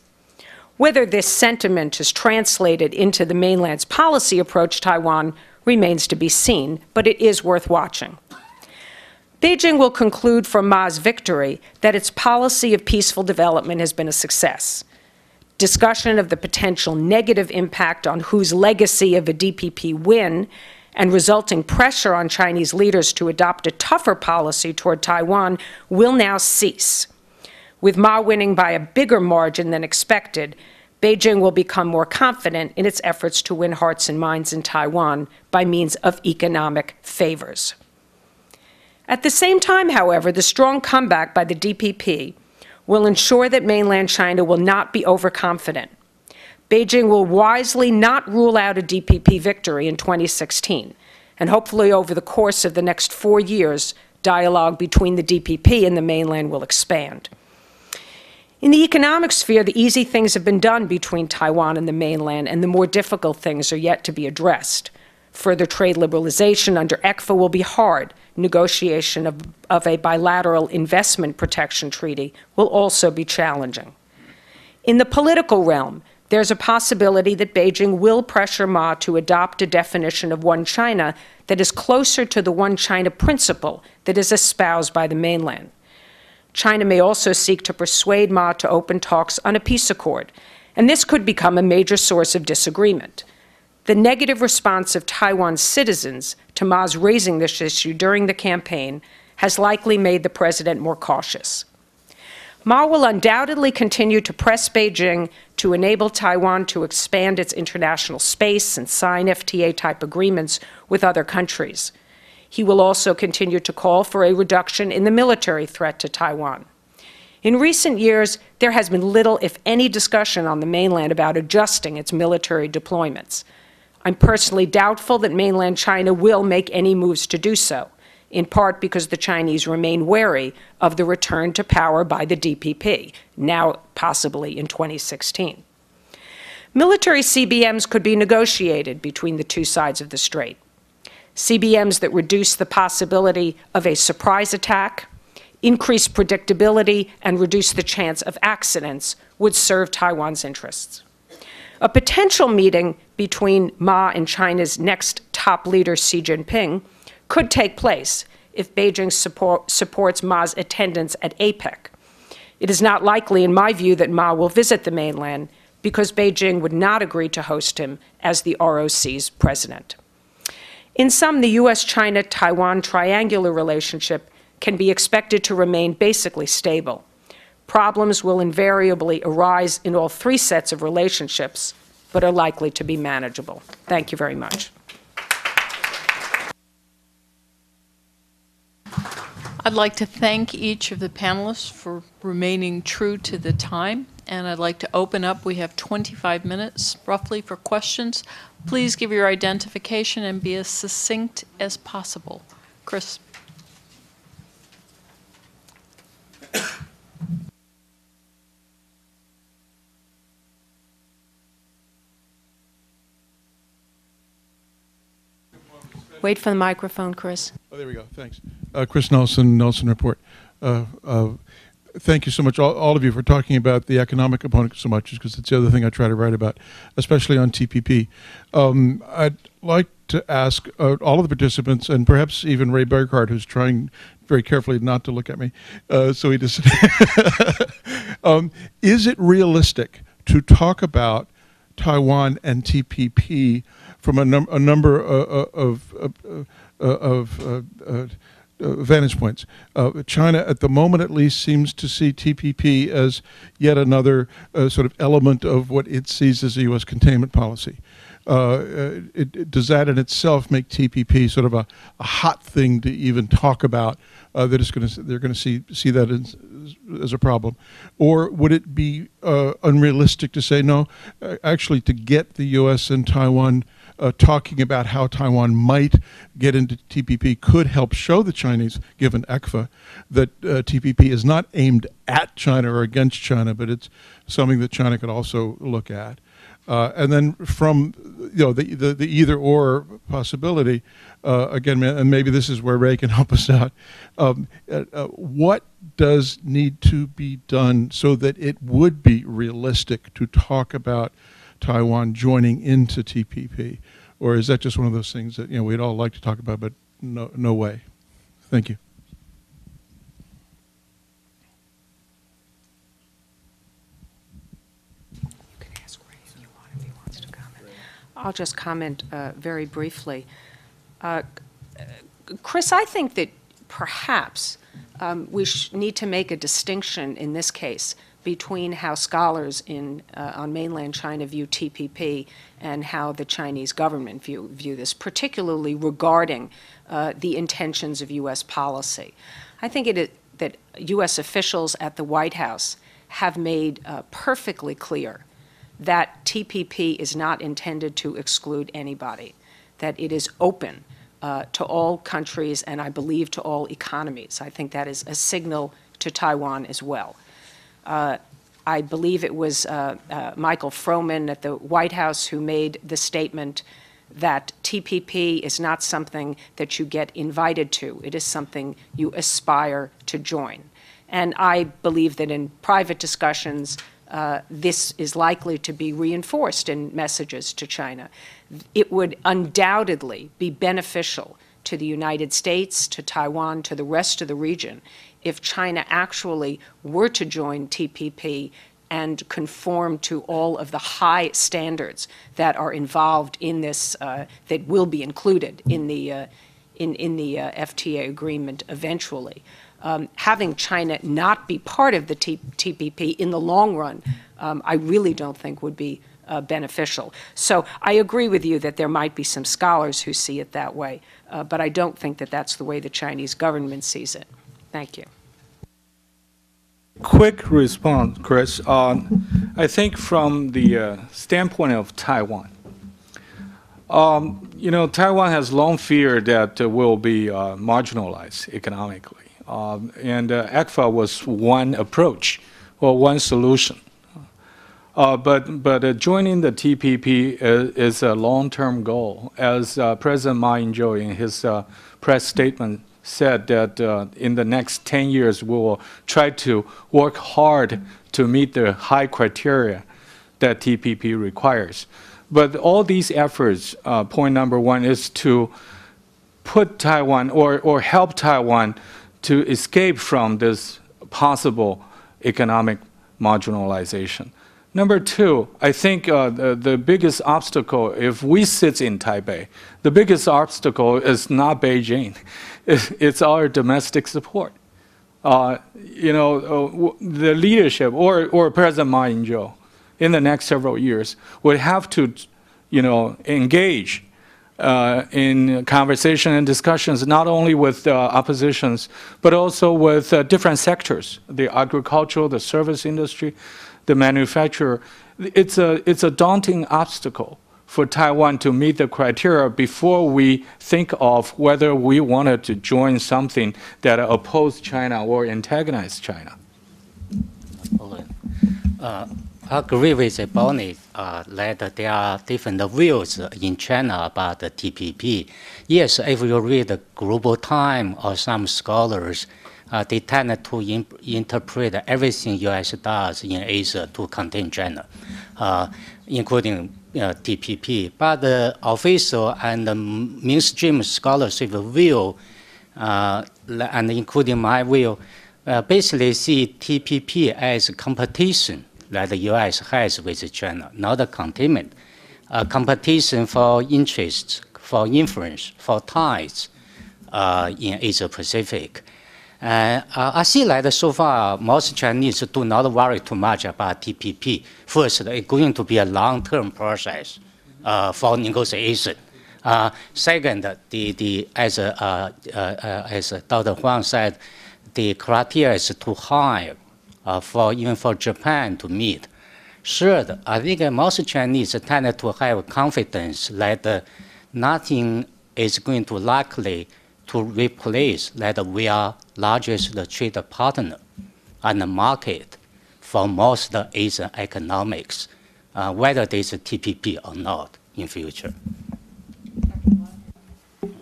Whether this sentiment is translated into the mainland's policy approach to Taiwan remains to be seen, but it is worth watching. Beijing will conclude from Ma's victory that its policy of peaceful development has been a success discussion of the potential negative impact on Hu's legacy of a DPP win and resulting pressure on Chinese leaders to adopt a tougher policy toward Taiwan will now cease. With Ma winning by a bigger margin than expected, Beijing will become more confident in its efforts to win hearts and minds in Taiwan by means of economic favors. At the same time, however, the strong comeback by the DPP will ensure that mainland China will not be overconfident. Beijing will wisely not rule out a DPP victory in 2016, and hopefully over the course of the next four years, dialogue between the DPP and the mainland will expand. In the economic sphere, the easy things have been done between Taiwan and the mainland, and the more difficult things are yet to be addressed. Further trade liberalization under ECFA will be hard, negotiation of, of a bilateral investment protection treaty will also be challenging. In the political realm, there's a possibility that Beijing will pressure Ma to adopt a definition of one China that is closer to the one China principle that is espoused by the mainland. China may also seek to persuade Ma to open talks on a peace accord, and this could become a major source of disagreement. The negative response of Taiwan's citizens to Ma's raising this issue during the campaign has likely made the president more cautious. Ma will undoubtedly continue to press Beijing to enable Taiwan to expand its international space and sign FTA type agreements with other countries. He will also continue to call for a reduction in the military threat to Taiwan. In recent years, there has been little, if any, discussion on the mainland about adjusting its military deployments. I'm personally doubtful that mainland China will make any moves to do so, in part because the Chinese remain wary of the return to power by the DPP, now possibly in 2016. Military CBMs could be negotiated between the two sides of the strait. CBMs that reduce the possibility of a surprise attack, increase predictability, and reduce the chance of accidents would serve Taiwan's interests. A potential meeting between Ma and China's next top leader, Xi Jinping, could take place if Beijing support, supports Ma's attendance at APEC. It is not likely, in my view, that Ma will visit the mainland because Beijing would not agree to host him as the ROC's president. In sum, the U.S. China Taiwan triangular relationship can be expected to remain basically stable. Problems will invariably arise in all three sets of relationships, but are likely to be manageable. Thank you very much. I'd like to thank each of the panelists for remaining true to the time, and I'd like to open up. We have 25 minutes roughly for questions. Please give your identification and be as succinct as possible. Chris. Wait for the microphone, Chris. Oh, there we go. Thanks. Uh, Chris Nelson, Nelson Report. Uh, uh, thank you so much, all, all, of you, for talking about the economic component so much, because it's the other thing I try to write about, especially on TPP. Um, I'd like to ask uh, all of the participants, and perhaps even Ray Burghardt, who's trying very carefully not to look at me, uh, so he just. um, is it realistic to talk about Taiwan and TPP from a, num- a number of, of, of, of uh, vantage points. Uh, China, at the moment at least, seems to see TPP as yet another uh, sort of element of what it sees as a U.S. containment policy. It, it, does that in itself make TPP sort of a, a hot thing to even talk about? that is going to they're going to see see that as, as, a problem, or would it be unrealistic to say no? actually, to get the U.S. and Taiwan uh, talking about how Taiwan might get into TPP could help show the Chinese, given ECFA, that uh, TPP is not aimed at China or against China, but it's something that China could also look at. Uh, and then from you know the the, the either or possibility, uh, again, and maybe this is where Ray can help us out. Um, uh, uh, what does need to be done so that it would be realistic to talk about Taiwan joining into TPP? Or is that just one of those things that you know we'd all like to talk about, but no, no way? Thank you. You can ask where anything you want if he wants to comment. I'll just comment uh, very briefly. Uh, Chris, I think that perhaps um, we need to make a distinction in this case between how scholars in, uh, on mainland China view TPP and how the Chinese government view, view this, particularly regarding uh, the intentions of U.S. policy. I think it, that U.S. officials at the White House have made uh, perfectly clear that TPP is not intended to exclude anybody, that it is open uh, to all countries and I believe to all economies. I think that is a signal to Taiwan as well. Uh, I believe it was uh, uh, Michael Froman at the White House who made the statement that TPP is not something that you get invited to, it is something you aspire to join. And I believe that in private discussions, uh, this is likely to be reinforced in messages to China. It would undoubtedly be beneficial to the United States, to Taiwan, to the rest of the region if China actually were to join TPP and conform to all of the high standards that are involved in this, uh, that will be included in the, uh, in, in the uh, FTA agreement eventually. Um, having China not be part of the T- TPP in the long run, um, I really don't think would be uh, beneficial. So I agree with you that there might be some scholars who see it that way, uh, but I don't think that that's the way the Chinese government sees it. Thank you. Quick response, Chris. Um, I think from the uh, standpoint of Taiwan, um, you know, Taiwan has long feared that uh, will be uh, marginalized economically. Um, and uh, was one approach or one solution. Uh, but but uh, joining the TPP is, is a long-term goal. As uh, President Ma Ying-jeou in his uh, press statement said that uh, in the next 10 years we will try to work hard to meet the high criteria that TPP requires. But all these efforts, uh, point number one, is to put Taiwan or, or help Taiwan to escape from this possible economic marginalization. Number two, I think uh, the, the biggest obstacle, if we sit in Taipei, the biggest obstacle is not Beijing, it's our domestic support. Uh, you know, uh, the leadership or, or President Ma Ying-jeou in the next several years would have to, you know, engage uh, in conversation and discussions not only with uh, oppositions but also with uh, different sectors, the agricultural, the service industry, the manufacturer. It's a, it's a daunting obstacle for Taiwan to meet the criteria before we think of whether we wanted to join something that opposed China or antagonized China. Uh, I agree with Bonnie uh, that there are different views in China about the TPP. Yes, if you read the Global Time or some scholars, uh, they tend to in interpret everything U.S. does in Asia to contain China, uh, including TPP. But the official and the mainstream scholarship view, uh, and including my view, uh, basically see TPP as competition that the U.S. has with China, not a containment. A competition for interests, for influence, for ties uh, in Asia Pacific. Uh, I see that so far most Chinese do not worry too much about TPP. First, it's going to be a long-term process uh, for negotiation. Uh, second, the, the, as, uh, uh, uh, as Dr. Huang said, the criteria is too high for even for Japan to meet. Third, I think most Chinese tend to have confidence that nothing is going to likely to replace that we are largest trade partner and the market for most Asian economics, uh, whether there's a TPP or not in future.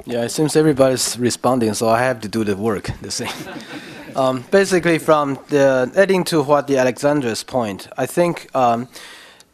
Yeah, it seems everybody's responding, so I have to do the work, the same. um, basically, from the adding to what the Alexander's point, I think um,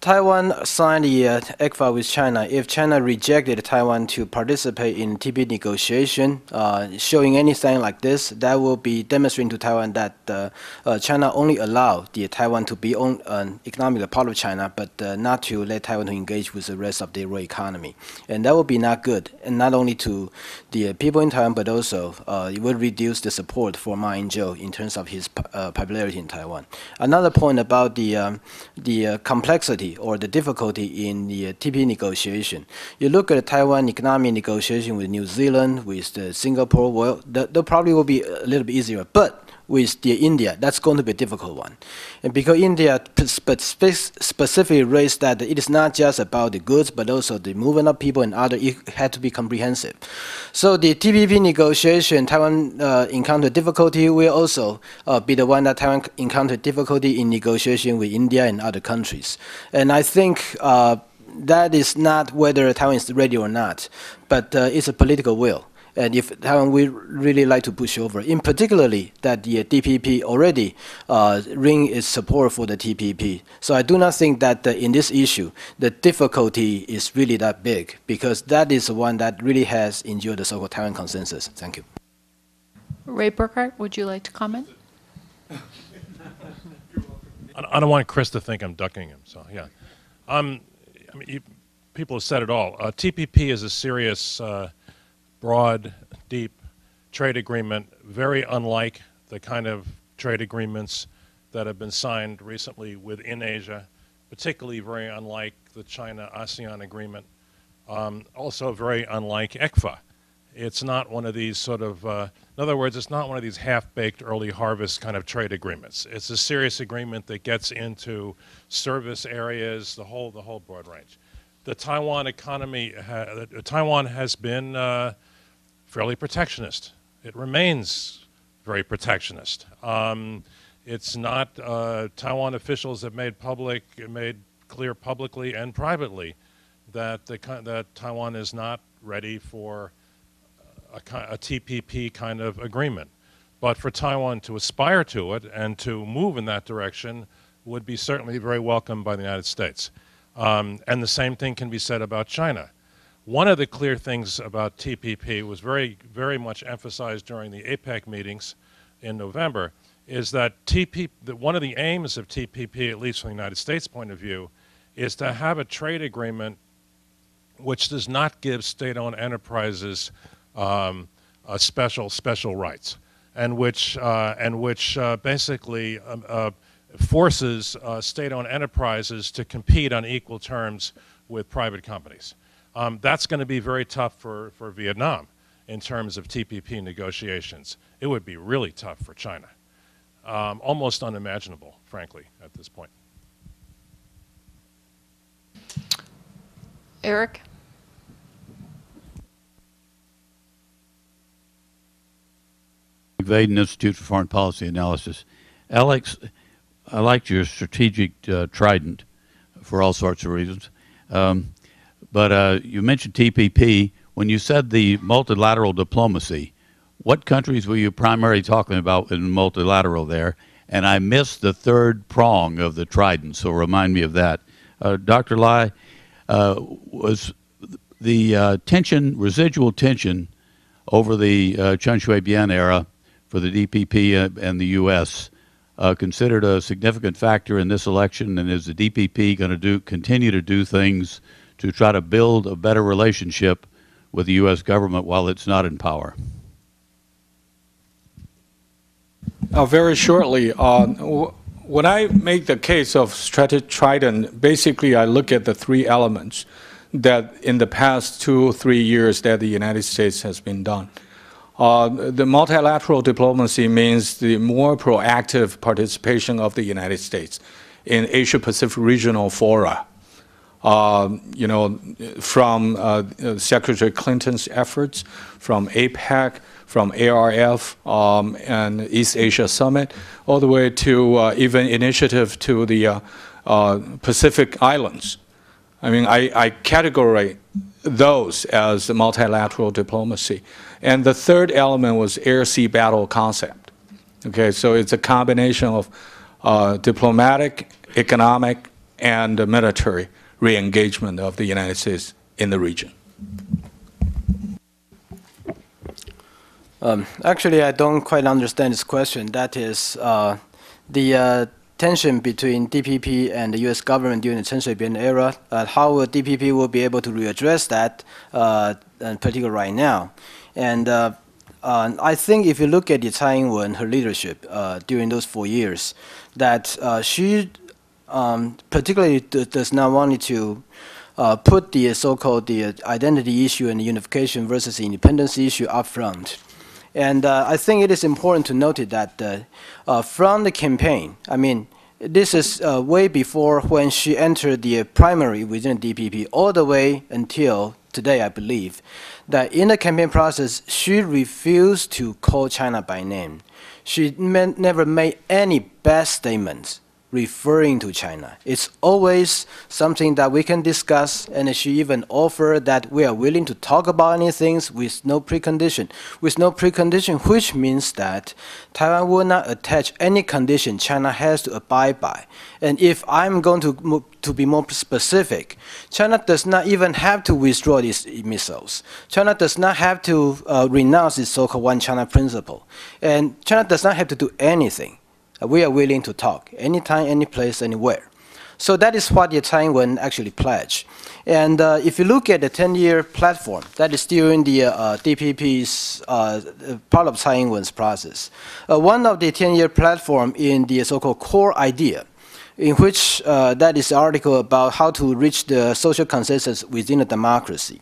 Taiwan signed the uh, ECFA with China. If China rejected Taiwan to participate in TP negotiation, uh, showing anything like this, that will be demonstrating to Taiwan that uh, uh China only allow the Taiwan to be on an economic part of China, but uh, not to let Taiwan to engage with the rest of the world economy. And that will be not good, and not only to the people in Taiwan, but also uh, it will reduce the support for Ma Ying-jeou in terms of his popularity in Taiwan. Another point about the um, the complexity or the difficulty in the uh, TP negotiation. You look at the Taiwan economic negotiation with New Zealand, with the Singapore, well, that, that probably will be a little bit easier. But with the India, that's going to be a difficult one. And because India specifically raised that it is not just about the goods, but also the movement of people and other, it had to be comprehensive. So the TPP negotiation, Taiwan uh, encountered difficulty, will also uh, be the one that Taiwan encountered difficulty in negotiation with India and other countries. And I think uh, that is not whether Taiwan is ready or not, but uh, it's a political will and if Taiwan we really like to push over, in particularly that the DPP already uh, ring its support for the TPP. So I do not think that uh, in this issue the difficulty is really that big because that is the one that really has endured the so-called Taiwan consensus. Thank you. Ray Burghardt, would you like to comment? I don't want Chris to think I'm ducking him. So yeah, um, I mean, you, people have said it all. Uh, TPP is a serious uh, broad deep trade agreement, very unlike the kind of trade agreements that have been signed recently within Asia, particularly very unlike the China ASEAN agreement, um, also very unlike ECFA. It's not one of these sort of, uh, in other words, it's not one of these half baked early harvest kind of trade agreements. It's a serious agreement that gets into service areas, the whole, the whole broad range. The Taiwan economy, ha- Taiwan has been uh, fairly protectionist. It remains very protectionist. Um, it's not, uh, Taiwan officials have made public, made clear publicly and privately that, the, that Taiwan is not ready for a, a TPP kind of agreement. But for Taiwan to aspire to it and to move in that direction would be certainly very welcome by the United States. Um, and the same thing can be said about China. One of the clear things about TPP was very, very much emphasized during the APEC meetings in November is that TPP, that one of the aims of TPP, at least from the United States point of view, is to have a trade agreement which does not give state-owned enterprises um, special special rights, and which uh, and which uh, basically um, uh, forces uh, state-owned enterprises to compete on equal terms with private companies. Um, that's going to be very tough for, for Vietnam in terms of TPP negotiations. It would be really tough for China. Um, almost unimaginable, frankly, at this point. Eric? McVadon Institute for Foreign Policy Analysis. Alex, I liked your strategic uh, trident for all sorts of reasons. Um, but uh, you mentioned TPP. When you said the multilateral diplomacy, what countries were you primarily talking about in multilateral there? And I missed the third prong of the trident, so remind me of that. Uh, Dr. Lai, uh, was the uh, tension, residual tension over the uh, Chen Shui-bian era for the DPP and the U.S. Uh, considered a significant factor in this election, and is the DPP going to do continue to do things to try to build a better relationship with the U.S. government while it's not in power? Uh, very shortly, uh, when I make the case of strategic trident, basically I look at the three elements that in the past two, or three years that the United States has been done. Uh, the multilateral diplomacy means the more proactive participation of the United States in Asia Pacific regional fora. Uh, you know, from uh, Secretary Clinton's efforts, from APEC, from ARF um, and East Asia Summit, all the way to uh, even initiative to the uh, Pacific Islands. I mean, I, I categorize those as multilateral diplomacy. And the third element was air-sea battle concept. Okay, so it's a combination of uh, diplomatic, economic, and military re-engagement of the United States in the region. Um, actually, I don't quite understand this question. That is uh, the uh, tension between DPP and the U.S. government during the Chen Shui-bian era. Uh, how will DPP will be able to readdress that, uh, in particular right now? And uh, uh, I think if you look at the Tsai Ing-wen, her leadership during those four years, that she um, particularly does not want to uh, put the so-called the identity issue and the unification versus the independence issue up front. And uh, I think it is important to note that uh, uh from the campaign, I mean, this is uh, way before when she entered the primary within DPP, all the way until today, I believe, that in the campaign process, she refused to call China by name. She never made any bad statements referring to China. It's always something that we can discuss, and she even offered that we are willing to talk about anything with no precondition. With no precondition, which means that Taiwan will not attach any condition China has to abide by. And if I'm going to, to be more specific, China does not even have to withdraw these missiles. China does not have to uh, renounce its so-called one China principle. And China does not have to do anything we are willing to talk anytime, any place, anywhere. So that is what the Taiwan actually pledged. And uh, if you look at the 10-year platform, that is during the uh, DPP's uh, part of Taiwan's process. Uh, one of the 10-year platform in the so-called core idea, in which uh, that is article about how to reach the social consensus within a democracy.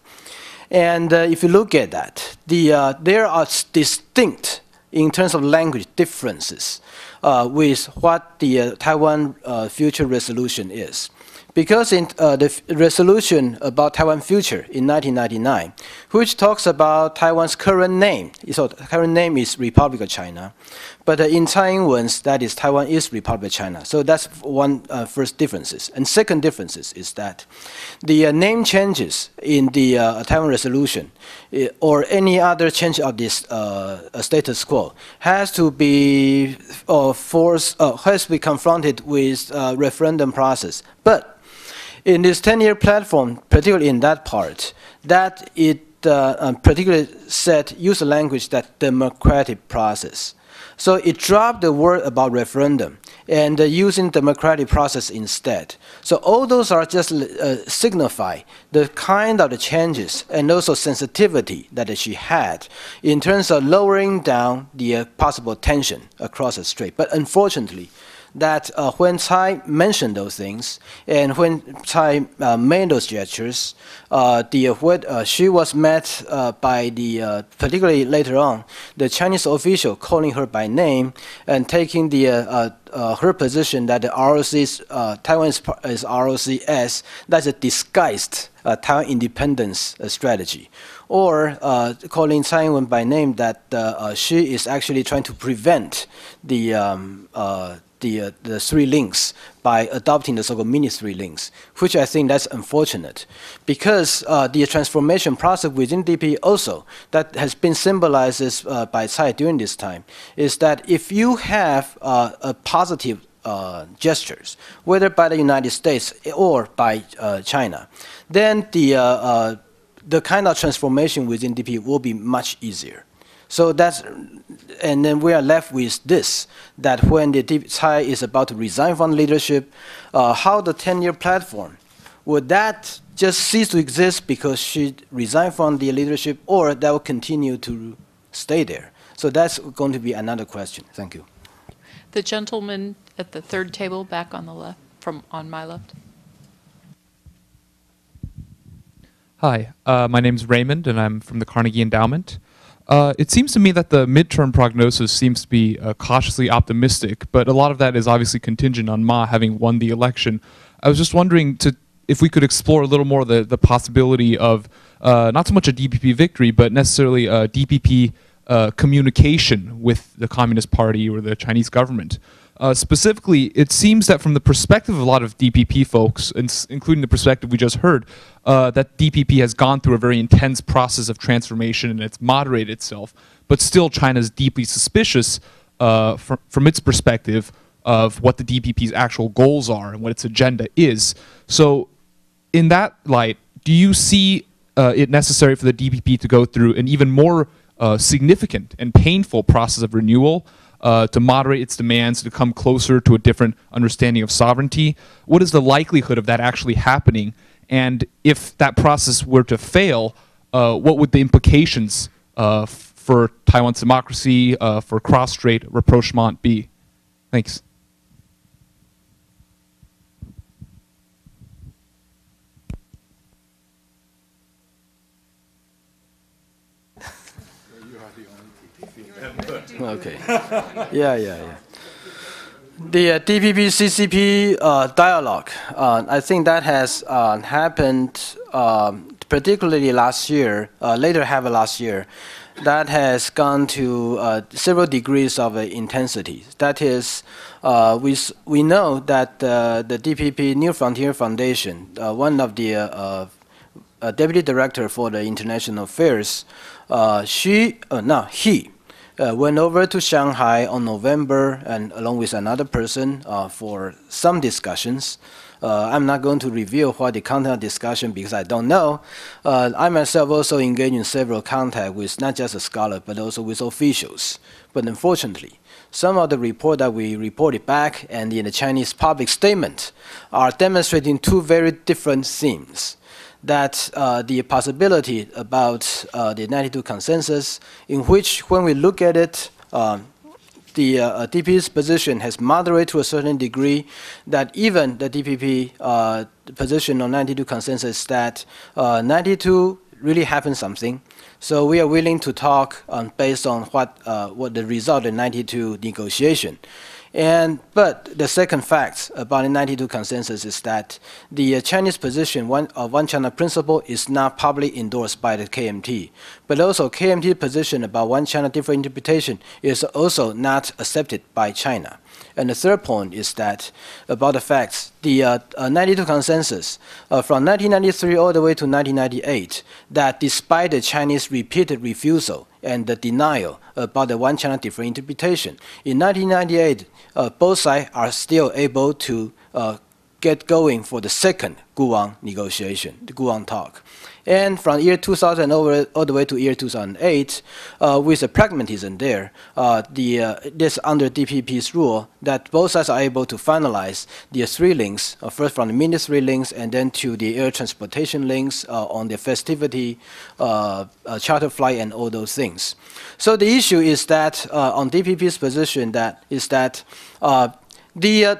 And uh, if you look at that, the, there are distinct in terms of language differences uh, with what the uh, Taiwan uh, future resolution is. Because in uh, the resolution about Taiwan future in 1999, which talks about Taiwan's current name, so current name is Republic of China, but uh, in Taiwan's, that is Taiwan is Republic of China. So that's one uh, first differences. And second differences is that the uh, name changes in the uh, Taiwan resolution uh, or any other change of this uh, status quo has to be uh, forced, has to be confronted with referendum process. But in this 10-year platform, particularly in that part, that it particularly said use a language that democratic process. So it dropped the word about referendum and uh, using democratic process instead. So all those are just uh, signify the kind of the changes and also sensitivity that she had in terms of lowering down the uh, possible tension across the strait. But unfortunately, that uh, when Tsai mentioned those things and when Tsai uh, made those gestures, uh, the, uh, she was met uh, by the, uh, particularly later on, the Chinese official calling her by name and taking the, her position that the ROC, Taiwan is, is ROCS, that's a disguised Taiwan independence strategy. Or uh, calling Taiwan by name that uh, she is actually trying to prevent the um, uh, the, uh, the three links by adopting the so-called mini three links, which I think that's unfortunate because uh, the transformation process within DP also that has been symbolized uh, by Tsai during this time is that if you have uh, a positive uh, gestures, whether by the United States or by uh, China, then the the kind of transformation within DP will be much easier. So that's, and then we are left with this, that when the Tsai is about to resign from leadership, uh, how the 10-year platform, would that just cease to exist because she resigned from the leadership, or that will continue to stay there? So that's going to be another question. Thank you. The gentleman at the third table back on the left, from on my left. Hi, uh, my name is Raymond, and I'm from the Carnegie Endowment. Uh, it seems to me that the midterm prognosis seems to be uh, cautiously optimistic, but a lot of that is obviously contingent on Ma having won the election. I was just wondering to, if we could explore a little more the, the possibility of uh, not so much a DPP victory, but necessarily a DPP uh, communication with the Communist Party or the Chinese government. Uh, specifically, it seems that from the perspective of a lot of DPP folks, including the perspective we just heard, uh, that DPP has gone through a very intense process of transformation and it's moderated itself, but still China is deeply suspicious uh, from, from its perspective of what the DPP's actual goals are and what its agenda is. So, in that light, do you see uh, it necessary for the DPP to go through an even more uh, significant and painful process of renewal? Uh, to moderate its demands, to come closer to a different understanding of sovereignty? What is the likelihood of that actually happening? And if that process were to fail, uh, what would the implications uh, for Taiwan's democracy, uh, for cross-strait rapprochement be? Thanks. Okay. Yeah, yeah, yeah. The uh, DPP CCP uh, dialogue, uh, I think that has uh, happened um, particularly last year, uh, later half of last year. That has gone to uh, several degrees of intensity. That is, we, we know that the DPP New Frontier Foundation, one of the deputy director for the international affairs, she, no, he, uh, went over to Shanghai on November and along with another person uh, for some discussions. Uh, I'm not going to reveal what the content of discussion because I don't know. Uh, I myself also engaged in several contact with not just a scholar but also with officials. But unfortunately, some of the report that we reported back and in the Chinese public statement are demonstrating two very different themes that uh, the possibility about uh, the 92 consensus, in which when we look at it, um, the uh, DPP's position has moderated to a certain degree that even the DPP uh, position on 92 consensus that uh, 92 really happened something. So we are willing to talk um, based on what, uh, what the result of 92 negotiation. And, but the second fact about the 92 consensus is that the uh, Chinese position one, of one China principle is not publicly endorsed by the KMT. But also KMT position about one China different interpretation is also not accepted by China. And the third point is that about the facts, the uh, uh, 92 consensus uh, from 1993 all the way to 1998, that despite the Chinese repeated refusal and the denial about the one China different interpretation, in 1998, uh, both sides are still able to uh, get going for the second Koo-Wang negotiation, the Koo-Wang talk. And from year 2000 over all the way to year 2008, uh, with the pragmatism there, uh, the uh, this under DPP's rule that both sides are able to finalize the three links, uh, first from the mini three links and then to the air transportation links uh, on the festivity, uh, charter flight, and all those things. So the issue is that on DPP's position that is that the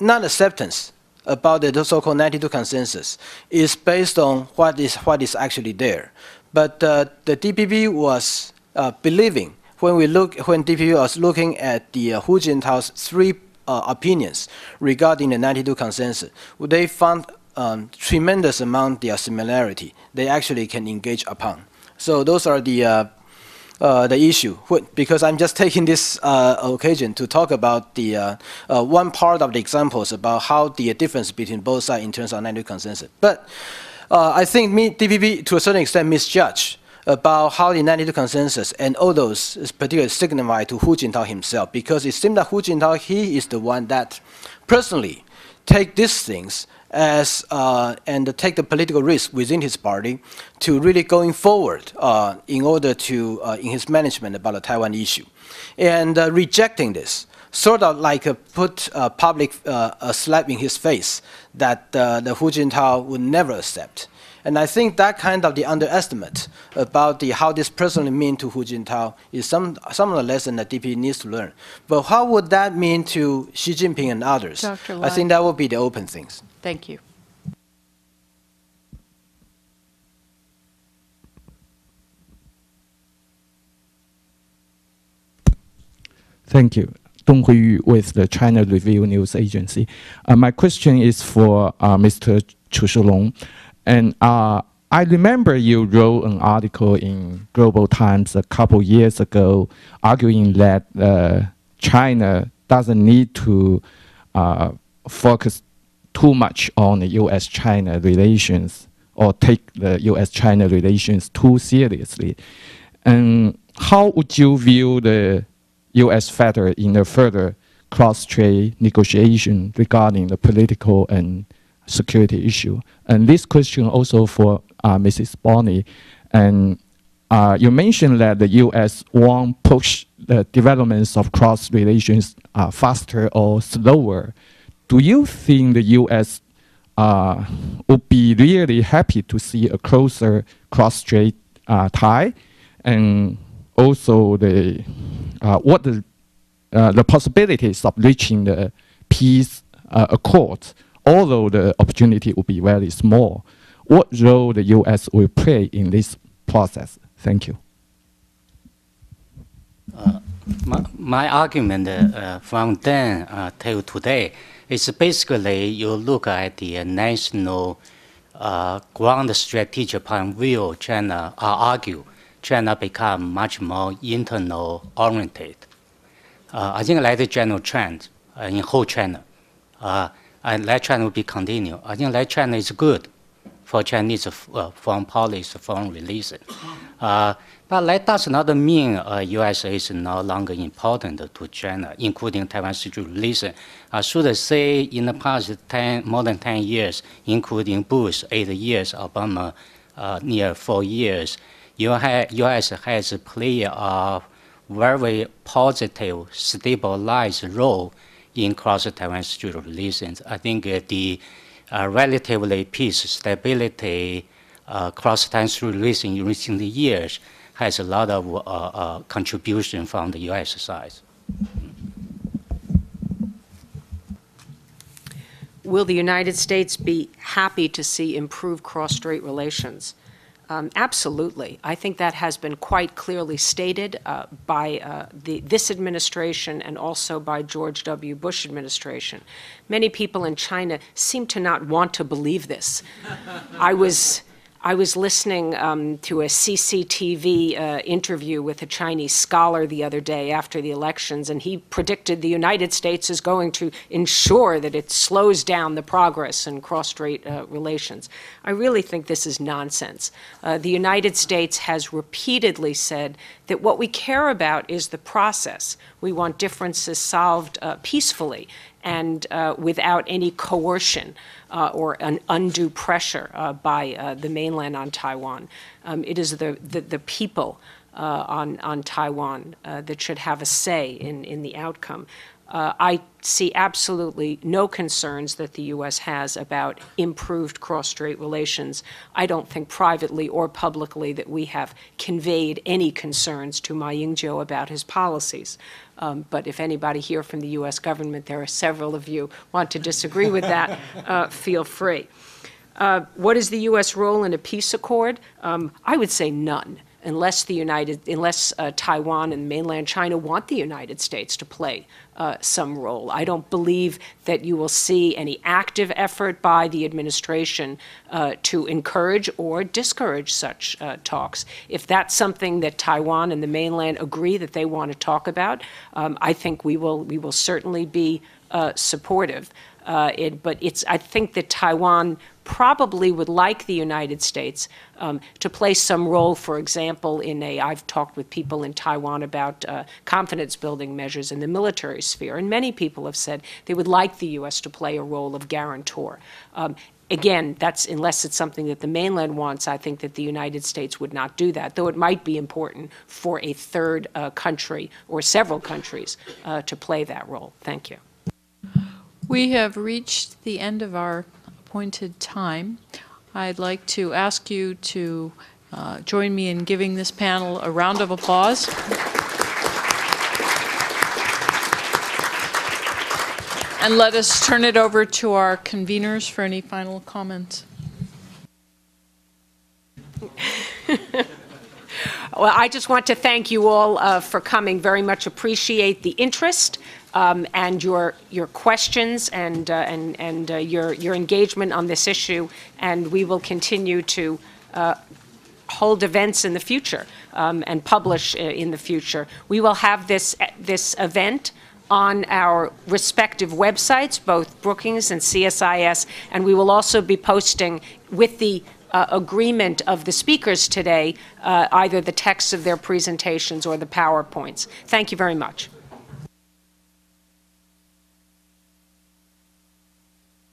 non-acceptance about the so-called 92 consensus is based on what is what is actually there. But uh, the DPP was uh, believing when we look when DPP was looking at the uh, Hu Jintao's three uh, opinions regarding the 92 consensus, they found um, tremendous amount their similarity. They actually can engage upon. So those are the uh, the issue because I'm just taking this uh, occasion to talk about the uh, uh, one part of the examples about how the difference between both sides in terms of 92 consensus. But uh, I think me, DPP to a certain extent misjudged about how the 92 consensus and all those is particularly signified to Hu Jintao himself because it seemed that Hu Jintao, he is the one that personally take these things as uh, and take the political risk within his party to really going forward uh, in order to uh, in his management about the Taiwan issue, and uh, rejecting this sort of like put a public uh, a slap in his face that uh, the Hu Jintao would never accept. And I think that kind of the underestimate about the, how this personally mean to Hu Jintao is some, some of the lesson that DP needs to learn. But how would that mean to Xi Jinping and others? I think that would be the open things. Thank you. Thank you. Dong Huiyu with the China Review News Agency. Uh, my question is for uh, Mr. Chu Shulong. And uh, I remember you wrote an article in Global Times a couple years ago arguing that uh, China doesn't need to uh, focus too much on the U.S.-China relations or take the U.S.-China relations too seriously. And how would you view the U.S. factor in the further cross-strait negotiation regarding the political and security issue? And this question also for uh, Mrs. Bonnie. And uh, you mentioned that the U.S. won't push the developments of cross relations uh, faster or slower do you think the U.S. Uh, would be really happy to see a closer cross-strait uh, tie, and also the uh, what the uh, the possibilities of reaching the peace uh, accord, although the opportunity will be very small. What role the U.S. will play in this process? Thank you. Uh, my, my, argument from then till today it's basically you look at the national uh, ground strategic point of view, China uh, argue China become much more internal oriented. Uh, I think that's the general trend in whole China. Uh, and that trend will be continued. I think that trend is good for Chinese uh, foreign policy, foreign relations. Uh, but that does not mean uh, U.S. is no longer important to China, including Taiwan situation. I should say in the past 10, more than 10 years, including Bush, eight years, Obama, uh, near four years, U.S. has played a very positive, stabilized role in cross-Taiwan security relations. I think the uh, relatively peace, stability, uh, cross-Taiwan release in recent years has a lot of uh, uh, contribution from the U.S. side. Will the United States be happy to see improved cross-strait relations? Um, absolutely. I think that has been quite clearly stated uh, by uh, the, this administration and also by George W. Bush administration. Many people in China seem to not want to believe this. I was I was listening um, to a CCTV uh, interview with a Chinese scholar the other day after the elections, and he predicted the United States is going to ensure that it slows down the progress in cross-strait uh, relations. I really think this is nonsense. Uh, the United States has repeatedly said that what we care about is the process. We want differences solved uh, peacefully and uh, without any coercion uh, or an undue pressure uh, by uh, the mainland on Taiwan. Um, it is the, the, the people uh, on, on Taiwan uh, that should have a say in, in the outcome. Uh, I see absolutely no concerns that the U.S. has about improved cross-strait relations. I don't think privately or publicly that we have conveyed any concerns to Ma Ying-jeou about his policies. Um, but if anybody here from the U.S. government, there are several of you, want to disagree with that, uh, feel free. Uh, what is the U.S. role in a peace accord? Um, I would say none unless the United, unless uh, Taiwan and mainland China want the United States to play uh, some role. I don't believe that you will see any active effort by the administration uh, to encourage or discourage such uh, talks. If that's something that Taiwan and the mainland agree that they want to talk about, um, I think we will we will certainly be uh, supportive. Uh, it, but it's I think that Taiwan probably would like the United States um, to play some role, for example, in a, I've talked with people in Taiwan about uh, confidence building measures in the military sphere, and many people have said they would like the U.S. to play a role of guarantor. Um, again, that's unless it's something that the mainland wants, I think that the United States would not do that, though it might be important for a third uh, country or several countries uh, to play that role. Thank you. We have reached the end of our appointed time. I'd like to ask you to uh, join me in giving this panel a round of applause. And let us turn it over to our conveners for any final comments. Well, I just want to thank you all uh, for coming. Very much appreciate the interest um, and your your questions and uh, and and uh, your your engagement on this issue. And we will continue to uh, hold events in the future um, and publish uh, in the future. We will have this this event on our respective websites, both Brookings and CSIS, and we will also be posting with the uh, agreement of the speakers today, uh, either the text of their presentations or the PowerPoints. Thank you very much.